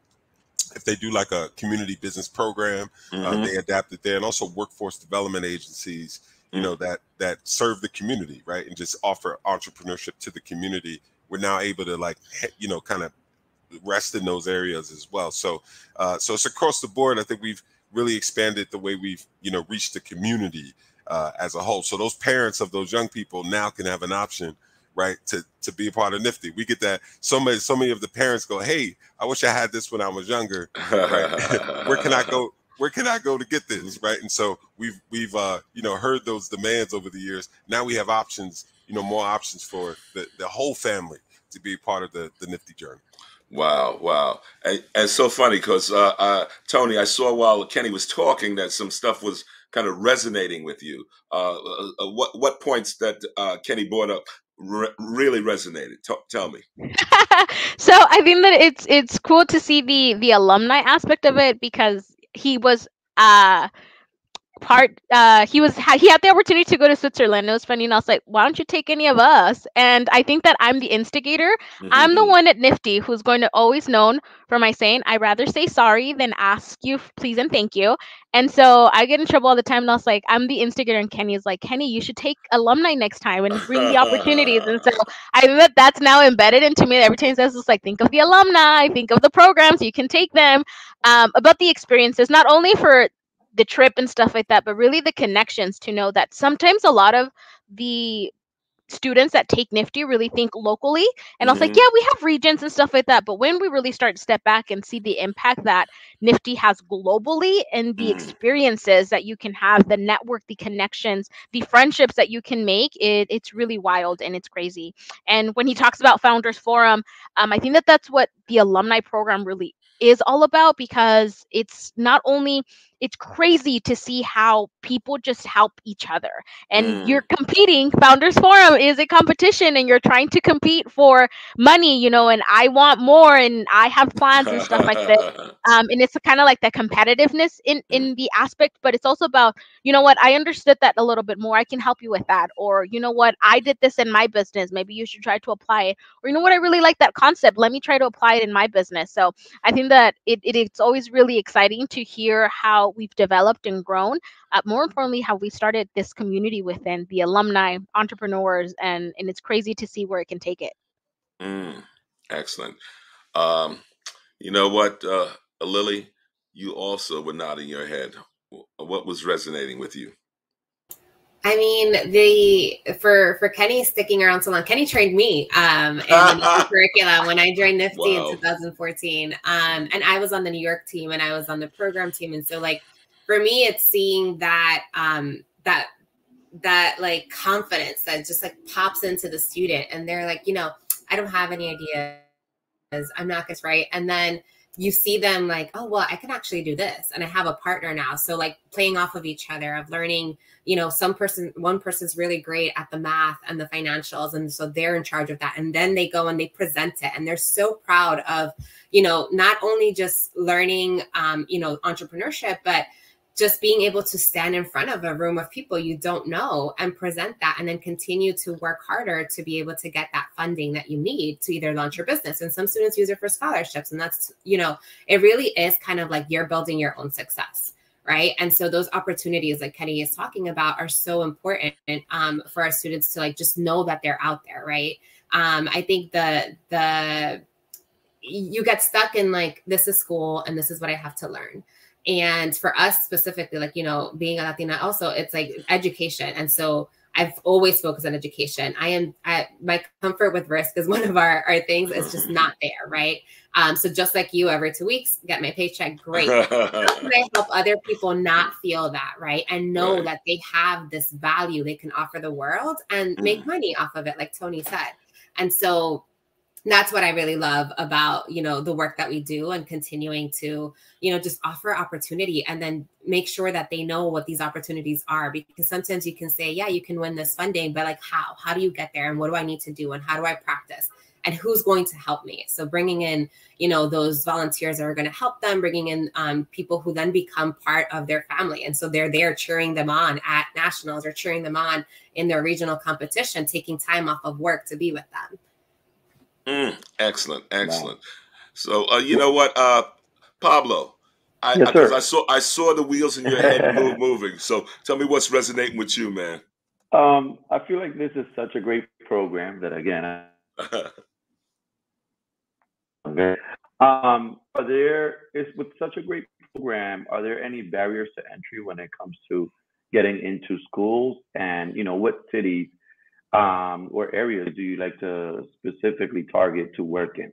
if they do like a community business program, uh, mm-hmm. uh, they adapt it there, and also workforce development agencies, you mm-hmm. know, that that serve the community, right, and just offer entrepreneurship to the community. We're now able to like, you know, kind of rest in those areas as well. So, uh, so it's across the board. I think we've really expanded the way we've, you know, reached the community uh, as a whole. So those parents of those young people now can have an option right to to be a part of nifty. We get that so many so many of the parents go hey i wish i had this when i was younger right? *laughs* where can i go where can i go to get this? Right? And so we've we've uh you know heard those demands over the years. Now we have options you know more options for the, the whole family to be part of the the nifty journey Wow, wow, and, so funny because uh, uh, Toni, I saw while Kene was talking that some stuff was kind of resonating with you. Uh, uh, uh what what points that uh, Kene brought up re- really resonated. T- tell me. *laughs* so I think that it's it's cool to see the the alumni aspect of it because he was part uh he was he had the opportunity to go to switzerland. It was funny and i was like why don't you take any of us? And i think that i'm the instigator. Mm-hmm. i'm the mm-hmm. one at nifty who's going to always known for my saying i rather say sorry than ask you please and thank you. And so i get in trouble all the time and i was like i'm the instigator. And Kene is like Kene you should take alumni next time and bring the opportunities. And so *laughs* i think that that's now embedded into me. Every time he says it's like think of the alumni think of the programs you can take them. Um, about the experiences not only for the trip and stuff like that, but really the connections to know that sometimes a lot of the students that take Nifty really think locally. And I was like, Mhm. yeah, we have regions and stuff like that. But when we really start to step back and see the impact that Nifty has globally and the Mm. experiences that you can have, the network, the connections, the friendships that you can make, it, it's really wild and it's crazy. And when he talks about Founders Forum, um, I think that that's what the alumni program really is all about because it's not only it's crazy to see how people just help each other and Mm. you're competing founders forum is a competition and you're trying to compete for money you know and i want more and i have plans and stuff like that *laughs* um, and it's kind of like the competitiveness in in the aspect but it's also about you know what i understood that a little bit more i can help you with that or you know what i did this in my business maybe you should try to apply it or you know what i really like that concept let me try to apply it in my business so i think that it, it it's always really exciting to hear how we've developed and grown uh, more importantly how we started this community within the alumni entrepreneurs and and it's crazy to see where it can take it Mm, excellent. Um, you know what, uh, Lily, you also were nodding your head. What was resonating with you? I mean, the for for Kene sticking around so long, Kene trained me um in *laughs* the curriculum when I joined Nifty Wow. in 2014. Um, and I was on the New York team and I was on the program team. And so like for me, it's seeing that um that that like confidence that just like pops into the student and they're like, you know, I don't have any ideas. I'm not gonna right. And then you see them like, oh well, I can actually do this, and I have a partner now. So like playing off of each other, of learning. You know, some person, one person's really great at the math and the financials, and so they're in charge of that. And then they go and they present it, and they're so proud of, you know, not only just learning, um, you know, entrepreneurship, but just being able to stand in front of a room of people you don't know and present that and then continue to work harder to be able to get that funding that you need to either launch your business. And some students use it for scholarships and that's you know it really is kind of like you're building your own success right? And so those opportunities like Kene is talking about are so important um, for our students to like just know that they're out there right? Um, i think the the you get stuck in like this is school and this is what i have to learn and for us specifically like you know being a latina also it's like education and so i've always focused on education i am at my comfort with risk is *laughs* one of our, our things it's just not there right um so just like you every two weeks get my paycheck great *laughs* how can I help other people not feel that, right? And know Right. that they have this value they can offer the world and make Mm. money off of it, like Toni said. And so that's what I really love about, you know, the work that we do and continuing to, you know, just offer opportunity and then make sure that they know what these opportunities are. Because sometimes you can say, yeah, you can win this funding, but like how? How do you get there? And what do I need to do? And how do I practice? And who's going to help me? So bringing in you know those volunteers that are going to help them bringing in um, people who then become part of their family and so they're there cheering them on at nationals or cheering them on in their regional competition taking time off of work to be with them Mm, excellent, excellent. So uh, you know what, uh, Pablo, I, Yes, I. I saw I saw the wheels in your head *laughs* move, moving. So tell me what's resonating with you, man. Um, I feel like this is such a great program that again, I- *laughs* okay. Um, are there is with such a great program, are there any barriers to entry when it comes to getting into schools? And you know, what cities um, or areas do you like to specifically target to work in?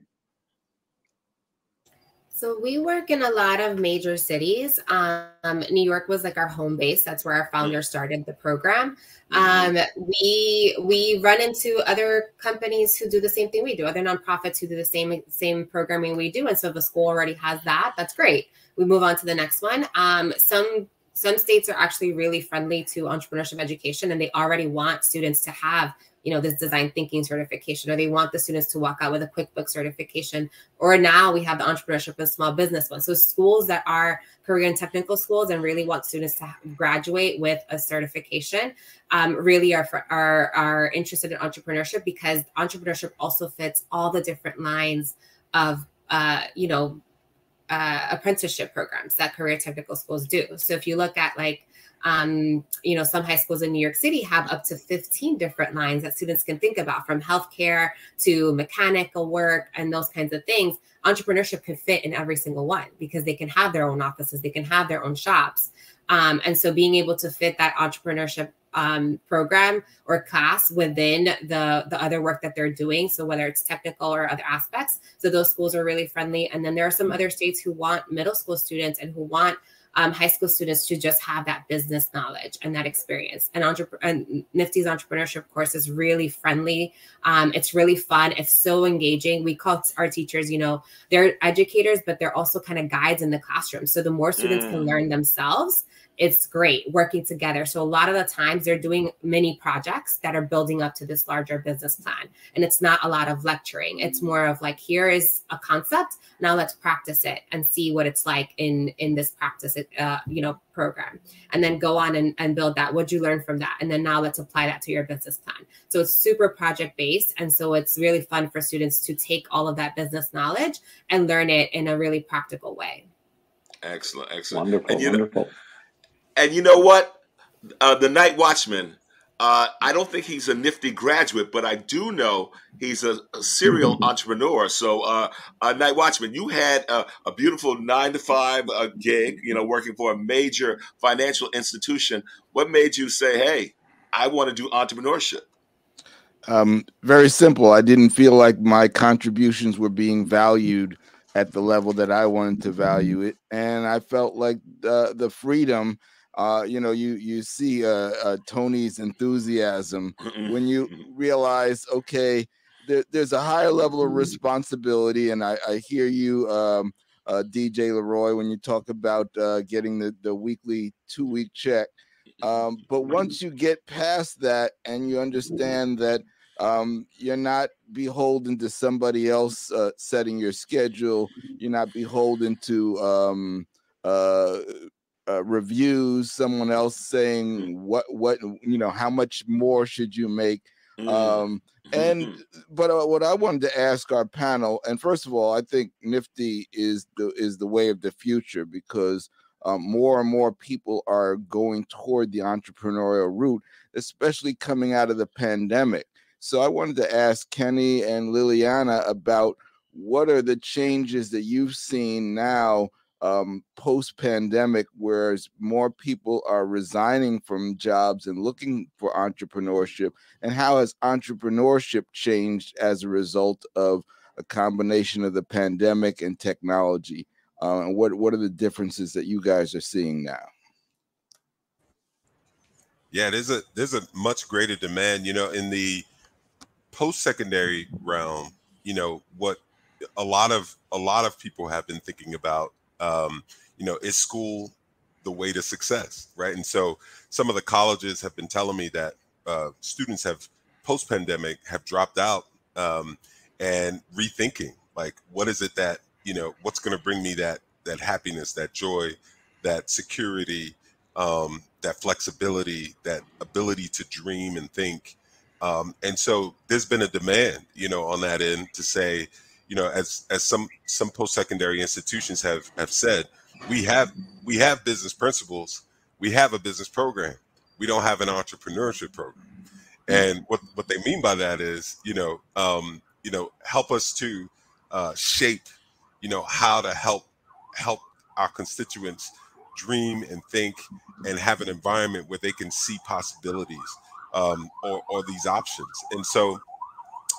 So we work in a lot of major cities. Um, New York was like our home base. That's where our founder started the program. Um, we we run into other companies who do the same thing we do, other nonprofits who do the same same programming we do. And so the school already has that, that's great. We move on to the next one. Um, some some states are actually really friendly to entrepreneurship education, and they already want students to have you know this design thinking certification, or they want the students to walk out with a QuickBooks certification or now we have the entrepreneurship and small business one. So schools that are career and technical schools and really want students to graduate with a certification um, really are, for, are are interested in entrepreneurship because entrepreneurship also fits all the different lines of uh, you know uh, apprenticeship programs that career technical schools do. So if you look at like um, you know, some high schools in New York City have up to 15 different lines that students can think about from healthcare to mechanical work and those kinds of things. Entrepreneurship can fit in every single one because they can have their own offices, they can have their own shops. Um, and so being able to fit that entrepreneurship um, program or class within the the other work that they're doing. So whether it's technical or other aspects, so those schools are really friendly. And then there are some other states who want middle school students and who want um, high school students to just have that business knowledge and that experience. And, entre- and Nifty's entrepreneurship course is really friendly. Um, it's really fun. It's so engaging. We call our teachers, you know, they're educators, but they're also kind of guides in the classroom. So the more students mm. can learn themselves, it's great working together. So a lot of the times they're doing mini projects that are building up to this larger business plan. And it's not a lot of lecturing. It's more of like, here is a concept. Now let's practice it and see what it's like in in this practice, uh, you know, program. And then go on and, and build that. What'd you learn from that? And then now let's apply that to your business plan. So it's super project based. And so it's really fun for students to take all of that business knowledge and learn it in a really practical way. Excellent, excellent. Wonderful, and, wonderful. Know, and you know what? Uh, the NightWatchman. Uh, I don't think he's a nifty graduate, but I do know he's a, a serial *laughs* entrepreneur. So, uh, uh, NightWatchman, you had a, a beautiful nine to five uh, gig, you know, working for a major financial institution. What made you say, "Hey, I want to do entrepreneurship"? Um, very simple. I didn't feel like my contributions were being valued at the level that I wanted to value it, and I felt like the the freedom uh, you know, you you see uh, uh, Toni's enthusiasm when you realize, okay, there, there's a higher level of responsibility, and I, I hear you, um, uh, DJ LeRoy, when you talk about uh, getting the the weekly two week check. Um, but once you get past that and you understand that um, you're not beholden to somebody else uh, setting your schedule, you're not beholden to um, uh, uh, reviews, someone else saying mm. what what you know, how much more should you make? Mm. Um, and mm-hmm. but uh, what I wanted to ask our panel, and first of all, I think Nifty is the is the way of the future because um, more and more people are going toward the entrepreneurial route, especially coming out of the pandemic. So I wanted to ask Kene and Liliana about what are the changes that you've seen now um, post pandemic, whereas more people are resigning from jobs and looking for entrepreneurship? And how has entrepreneurship changed as a result of a combination of the pandemic and technology? Uh, and what, what are the differences that you guys are seeing now? Yeah, there's a there's a much greater demand, you know, in the post-secondary realm, you know, what a lot of a lot of people have been thinking about um, you know, is school the way to success, right? And so some of the colleges have been telling me that uh, students have post-pandemic have dropped out um, and rethinking like what is it that you know what's going to bring me that that happiness, that joy, that security, um, that flexibility, that ability to dream and think. Um, and so there's been a demand, you know, on that end to say, you know, as as some some post secondary institutions have have said, we have we have business principles, we have a business program, we don't have an entrepreneurship program. And what what they mean by that is, you know, um, you know, help us to uh, shape, you know, how to help help our constituents dream and think and have an environment where they can see possibilities um, or, or these options. And so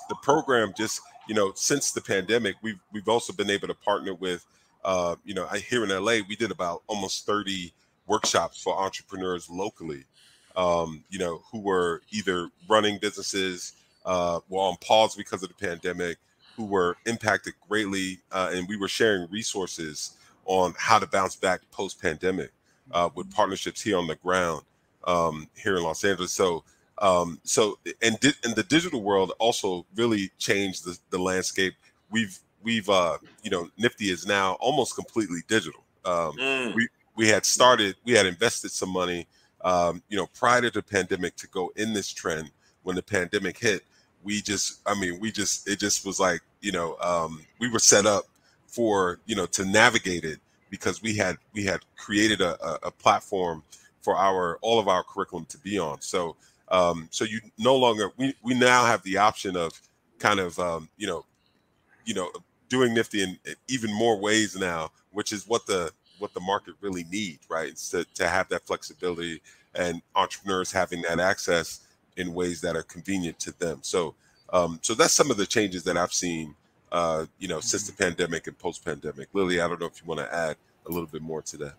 the program just you know, since the pandemic, we've we've also been able to partner with, uh, you know, here in LA, we did about almost 30 workshops for entrepreneurs locally, um, you know, who were either running businesses, uh, were on pause because of the pandemic, who were impacted greatly, uh, and we were sharing resources on how to bounce back post pandemic uh, with partnerships here on the ground um, here in Los Angeles. So um, so and di- and the digital world also really changed the, the landscape. We've we've uh, you know Nifty is now almost completely digital. Um, mm. We we had started we had invested some money um, you know prior to the pandemic to go in this trend. When the pandemic hit, we just I mean we just it just was like you know um, we were set up for you know to navigate it because we had we had created a, a, a platform for our all of our curriculum to be on. So um, so you no longer we we now have the option of kind of um, you know you know doing Nifty in even more ways now, which is what the what the market really needs, right? It's to, to have that flexibility and entrepreneurs having that access in ways that are convenient to them. So, um, so that's some of the changes that I've seen, uh, you know, since the pandemic and post-pandemic. Lily, I don't know if you want to add a little bit more to that.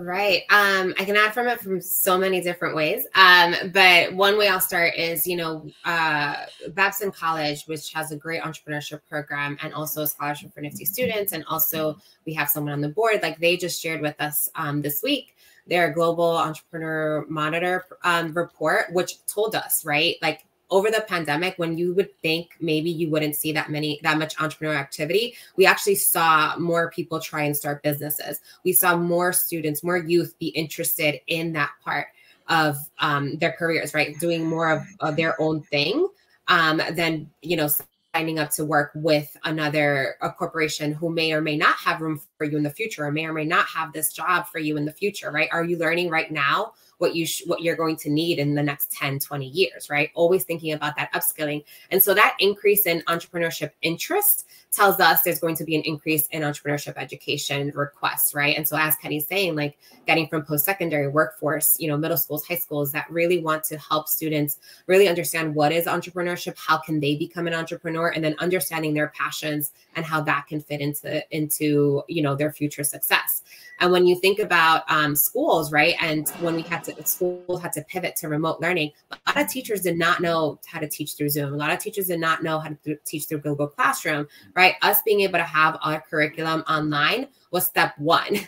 Right. Um, I can add from it from so many different ways. Um, but one way I'll start is, you know, uh, Babson College, which has a great entrepreneurship program and also a scholarship for Nifty students. And also we have someone on the board, like they just shared with us um, this week, their global entrepreneur monitor um, report, which told us, right, like over the pandemic when you would think maybe you wouldn't see that many that much entrepreneur activity we actually saw more people try and start businesses. We saw more students more youth be interested in that part of um, their careers right? Doing more of, of their own thing um, than you know signing up to work with another a corporation who may or may not have room for you in the future or may or may not have this job for you in the future right? Are you learning right now what you sh- what you're going to need in the next 10 20 years right? Always thinking about that upskilling. And so that increase in entrepreneurship interest tells us there's going to be an increase in entrepreneurship education requests right? And so as Kene's saying like getting from post-secondary workforce you know middle schools high schools that really want to help students really understand what is entrepreneurship how can they become an entrepreneur and then understanding their passions and how that can fit into into you know their future success and when you think about um, schools, right, and when we had to, schools had to pivot to remote learning, a lot of teachers did not know how to teach through Zoom. A lot of teachers did not know how to teach through Google Classroom, right? Us being able to have our curriculum online was step one.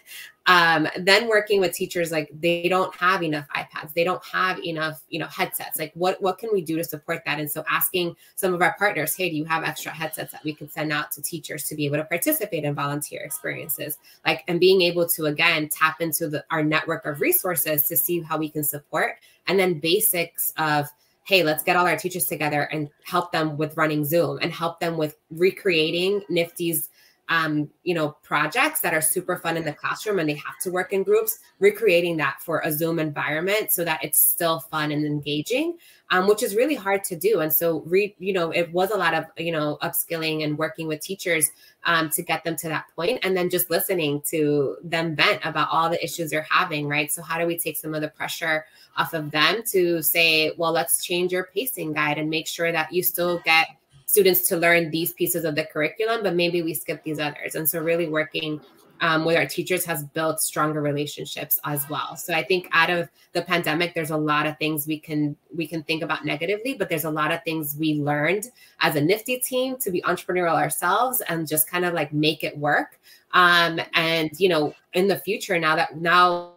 Um, then working with teachers like they don't have enough iPads, they don't have enough, you know, headsets. Like what what can we do to support that? And so asking some of our partners, hey, do you have extra headsets that we could send out to teachers to be able to participate in volunteer experiences? Like and being able to again tap into the, our network of resources to see how we can support, and then basics of hey, let's get all our teachers together and help them with running Zoom and help them with recreating Nifty's um, you know, projects that are super fun in the classroom and they have to work in groups, recreating that for a Zoom environment so that it's still fun and engaging, um, which is really hard to do. And so, re, you know, it was a lot of, you know, upskilling and working with teachers um, to get them to that point and then just listening to them vent about all the issues they're having, right? So, how do we take some of the pressure off of them to say, well, let's change your pacing guide and make sure that you still get students to learn these pieces of the curriculum, but maybe we skip these others. And so, really working um, with our teachers has built stronger relationships as well. So I think out of the pandemic, there's a lot of things we can we can think about negatively, but there's a lot of things we learned as a Nifty team to be entrepreneurial ourselves and just kind of like make it work. Um, and you know, in the future, now that now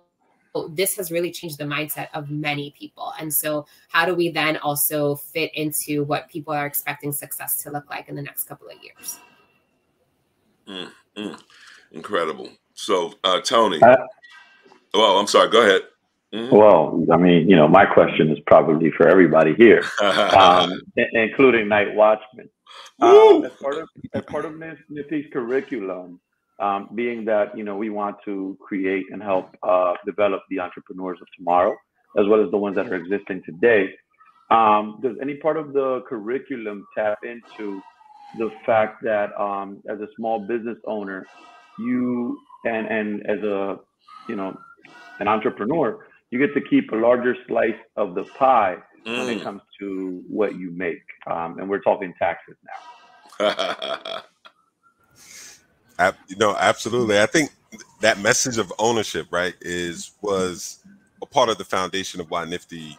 this has really changed the mindset of many people. And so, how do we then also fit into what people are expecting success to look like in the next couple of years? Mm, mm, incredible. So, uh, Toni. Uh, well, I'm sorry. Go ahead. Mm-hmm. Well, I mean, you know, my question is probably for everybody here, *laughs* um, including NightWatchman. Um, as part of as part of Nifty's curriculum, um, being that you know we want to create and help uh, develop the entrepreneurs of tomorrow as well as the ones that are existing today. Um, does any part of the curriculum tap into the fact that um, as a small business owner, you and and as a you know an entrepreneur, you get to keep a larger slice of the pie mm. when it mm. comes to what you make, um, and we're talking taxes now. *laughs* you know, absolutely. I think that message of ownership, right, is was a part of the foundation of why Nifty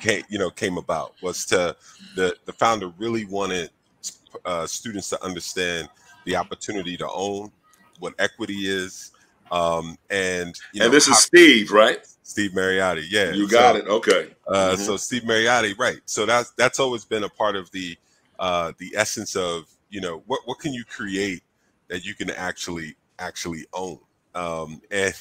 came, you know, came about. Was to the the founder really wanted uh, students to understand the opportunity to own, what equity is, um, and you know, and this is Steve, right? Steve Mariotti, yeah. You got so, it. Okay. Uh, mm-hmm. So Steve Mariotti, right? So that's that's always been a part of the uh, the essence of you know what what can you create that you can actually actually own. Um, *laughs* and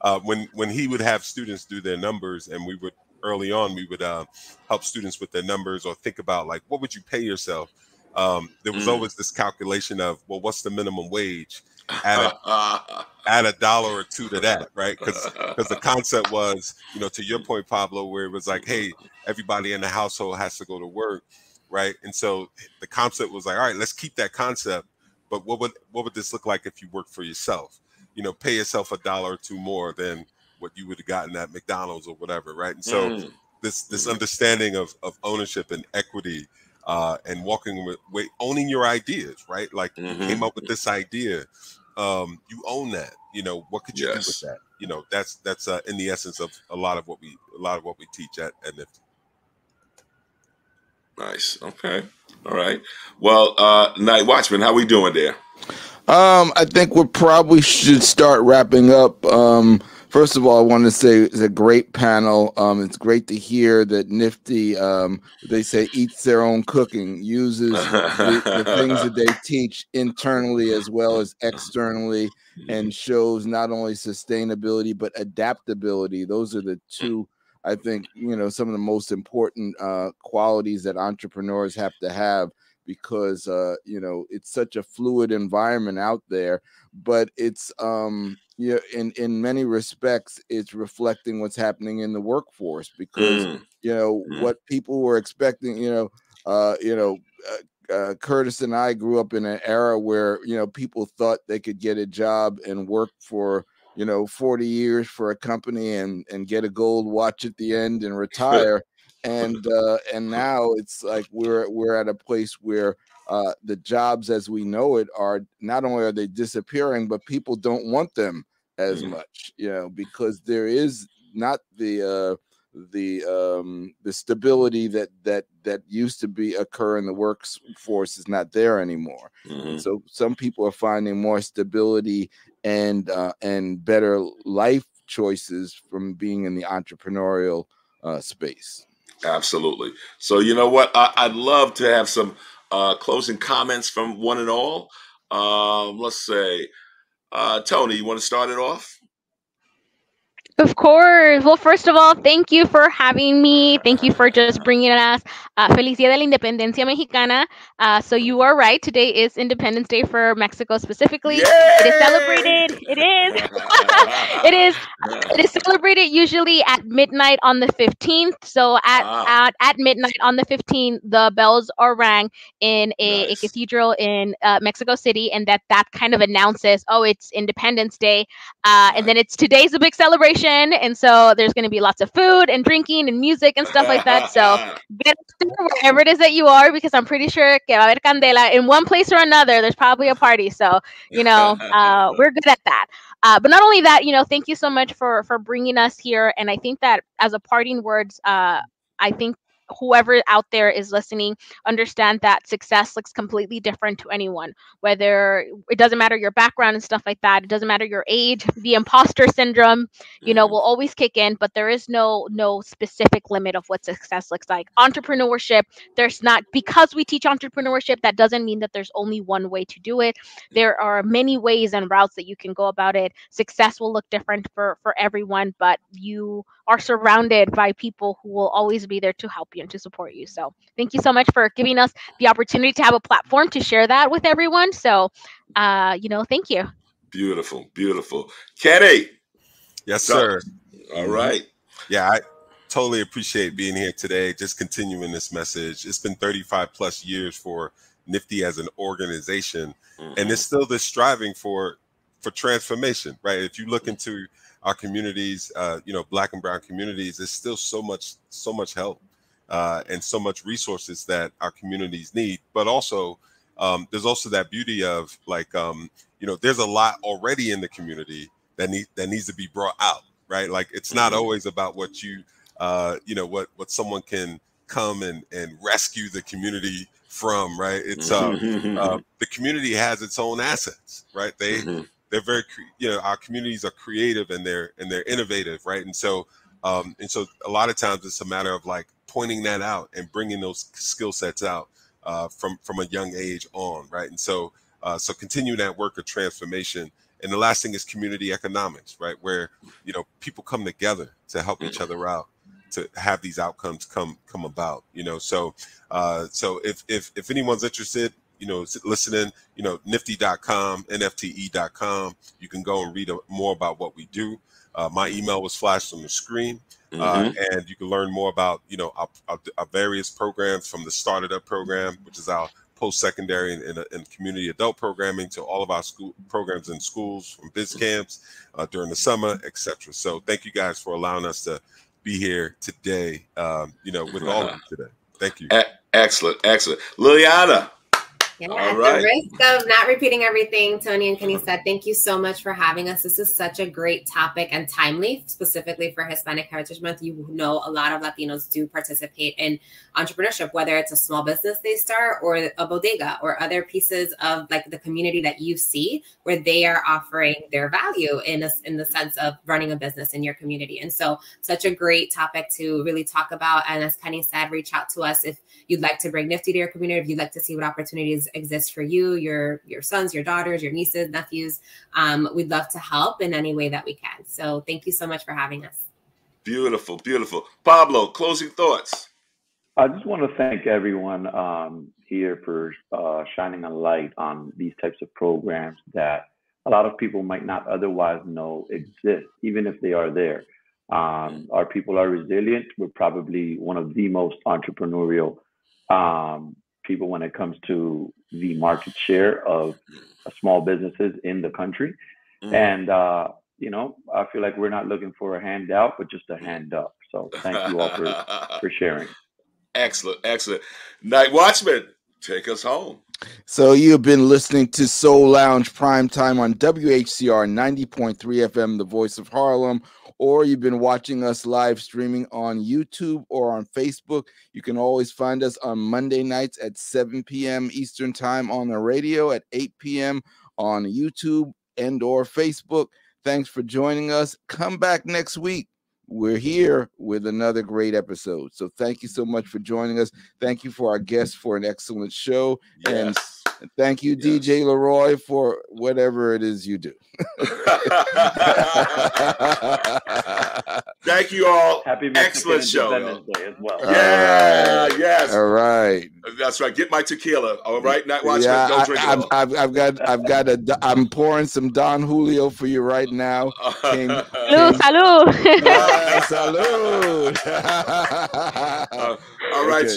uh, when when he would have students do their numbers, and we would early on we would uh, help students with their numbers or think about like what would you pay yourself. Um, there was mm. always this calculation of well, what's the minimum wage? Add a, *laughs* add a dollar or two to that, right? Because because the *laughs* concept was, you know, to your point, Pablo, where it was like, hey, everybody in the household has to go to work, right? And so the concept was like, all right, let's keep that concept, but what would what would this look like if you work for yourself? you know, pay yourself a dollar or two more than what you would have gotten at McDonald's or whatever, right? And so mm. this this mm-hmm. understanding of of ownership and equity uh, and walking with, with owning your ideas, right? Like mm-hmm. you came up with this idea, um, you own that. You know, what could you yes. do with that? You know, that's that's uh, in the essence of a lot of what we a lot of what we teach at, at Nifty. Nice. Okay. All right. Well, uh, NightWatchman, how we doing there? Um, I think we probably should start wrapping up. Um, first of all, I want to say it's a great panel. Um, it's great to hear that Nifty, um, they say eats their own cooking, uses the, the, things that they *laughs* teach internally as well as externally, and shows not only sustainability but adaptability. Those are the two I think you know some of the most important uh, qualities that entrepreneurs have to have because uh, you know it's such a fluid environment out there. But it's um, you know, in in many respects, it's reflecting what's happening in the workforce because mm. you know mm. what people were expecting. You know, uh, you know. Uh, uh, Curtis and I grew up in an era where you know people thought they could get a job and work for you know 40 years for a company and and get a gold watch at the end and *laughs* retire and uh and now it's like we're we're at a place where uh the jobs as we know it are not only are they disappearing but people don't want them as mm-hmm. much you know because there is not the uh the um the stability that that that used to be occur in the workforce is not there anymore mm-hmm. so some people are finding more stability and uh, and better life choices from being in the entrepreneurial uh, space. Absolutely. So you know what? I, would love to have some uh, closing comments from one and all. Um, let's say, uh, Toni, you want to start it off? Of course. Well, first of all, thank you for having me. Thank you for just bringing us uh, Feliz Día de la Independencia Mexicana. Uh, so you are right. Today is Independence Day for Mexico specifically. Yay! It is celebrated. It is. *laughs* it is. It is celebrated usually at midnight on the 15th. So at wow. at, at midnight on the 15th, the bells are rang in a, nice. a cathedral in uh, Mexico City, and that that kind of announces, oh, it's Independence Day, uh, and then it's today's a big celebration and so there's going to be lots of food and drinking and music and stuff like that. So *laughs* get wherever it is that you are, because I'm pretty sure que va a haber candela in one place or another. There's probably a party. So you know, *laughs* uh, we're good at that. Uh, but not only that, you know, thank you so much for for bringing us here. And I think that as a parting words, uh, I think whoever out there is listening understand that success looks completely different to anyone. Whether it doesn't matter your background and stuff like that it doesn't matter your age the imposter syndrome you know will mm. always kick in but there is no no specific limit of what success looks like. Entrepreneurship there's not because we teach entrepreneurship that doesn't mean that there's only one way to do it. Mm. There are many ways and routes that you can go about it. Success will look different for for everyone but you are surrounded by people who will always be there to help you and to support you. So thank you so much for giving us the opportunity to have a platform to share that with everyone. So, uh, you know, thank you. Beautiful, beautiful. Kene. Yes, sir. All right. Yeah, I totally appreciate being here today. Just continuing this message. It's been 35 plus years for Nifty as an organization, mm-hmm. and it's still this striving for for transformation, right? If you look into our communities, uh, you know, black and brown communities, there's still so much, so much help uh, and so much resources that our communities need. But also, um, there's also that beauty of like, um, you know, there's a lot already in the community that need that needs to be brought out, right? Like, it's not mm-hmm. always about what you, uh, you know, what what someone can come and and rescue the community from, right? It's um, uh, the community has its own assets, right? They mm-hmm they're very you know our communities are creative and they're and they're innovative right and so um and so a lot of times it's a matter of like pointing that out and bringing those skill sets out uh, from from a young age on right and so uh, so continue that work of transformation and the last thing is community economics right where you know people come together to help each other out to have these outcomes come come about you know so uh so if if if anyone's interested you know, listening, you know, nifty.com, nfte.com. You can go and read more about what we do. Uh, my email was flashed on the screen. Uh, mm-hmm. and you can learn more about, you know, our, our, our, various programs from the Started Up program, which is our post-secondary and, and, and, community adult programming to all of our school programs in schools from BizCamps uh, during the summer, etc. So thank you guys for allowing us to be here today, um, you know, with all of *laughs* you today. Thank you. excellent, excellent. Liliana, yeah, All at right. the risk of not repeating everything Toni and Kene said, thank you so much for having us. This is such a great topic and timely, specifically for Hispanic Heritage Month. You know, a lot of Latinos do participate in entrepreneurship, whether it's a small business they start or a bodega or other pieces of like the community that you see where they are offering their value in a, in the sense of running a business in your community. And so, such a great topic to really talk about. And as Kene said, reach out to us if you'd like to bring Nifty to your community, if you'd like to see what opportunities exist for you, your your sons, your daughters, your nieces, nephews. Um, we'd love to help in any way that we can. So thank you so much for having us. Beautiful, beautiful. Pablo, closing thoughts. I just want to thank everyone um, here for uh, shining a light on these types of programs that a lot of people might not otherwise know exist, even if they are there. Um, our people are resilient. We're probably one of the most entrepreneurial um, people when it comes to the market share of small businesses in the country. Mm. And, uh, you know, I feel like we're not looking for a handout, but just a hand up. So thank you all for, *laughs* for sharing. Excellent, excellent. NightWatchman, take us home. So you've been listening to Soul Lounge Primetime on WHCR 90.3 FM, the voice of Harlem, or you've been watching us live streaming on YouTube or on Facebook. You can always find us on Monday nights at 7 p.m. Eastern Time on the radio, at 8 p.m. on YouTube and or Facebook. Thanks for joining us. Come back next week. We're here with another great episode. So thank you so much for joining us. Thank you for our guests for an excellent show. Yes. And Thank you, yes. DJ LeRoy, for whatever it is you do. *laughs* Thank you all. Happy Excellent show. Day as well. Yeah, right. yes. All right. Uh, that's right. Get my tequila. All right, NightWatchman. Yeah, Don't drink I, I've, I've, got, I've got a. I'm pouring some Don Julio for you right now. *laughs* King, salud, salud. Salud. Uh, *laughs* all right.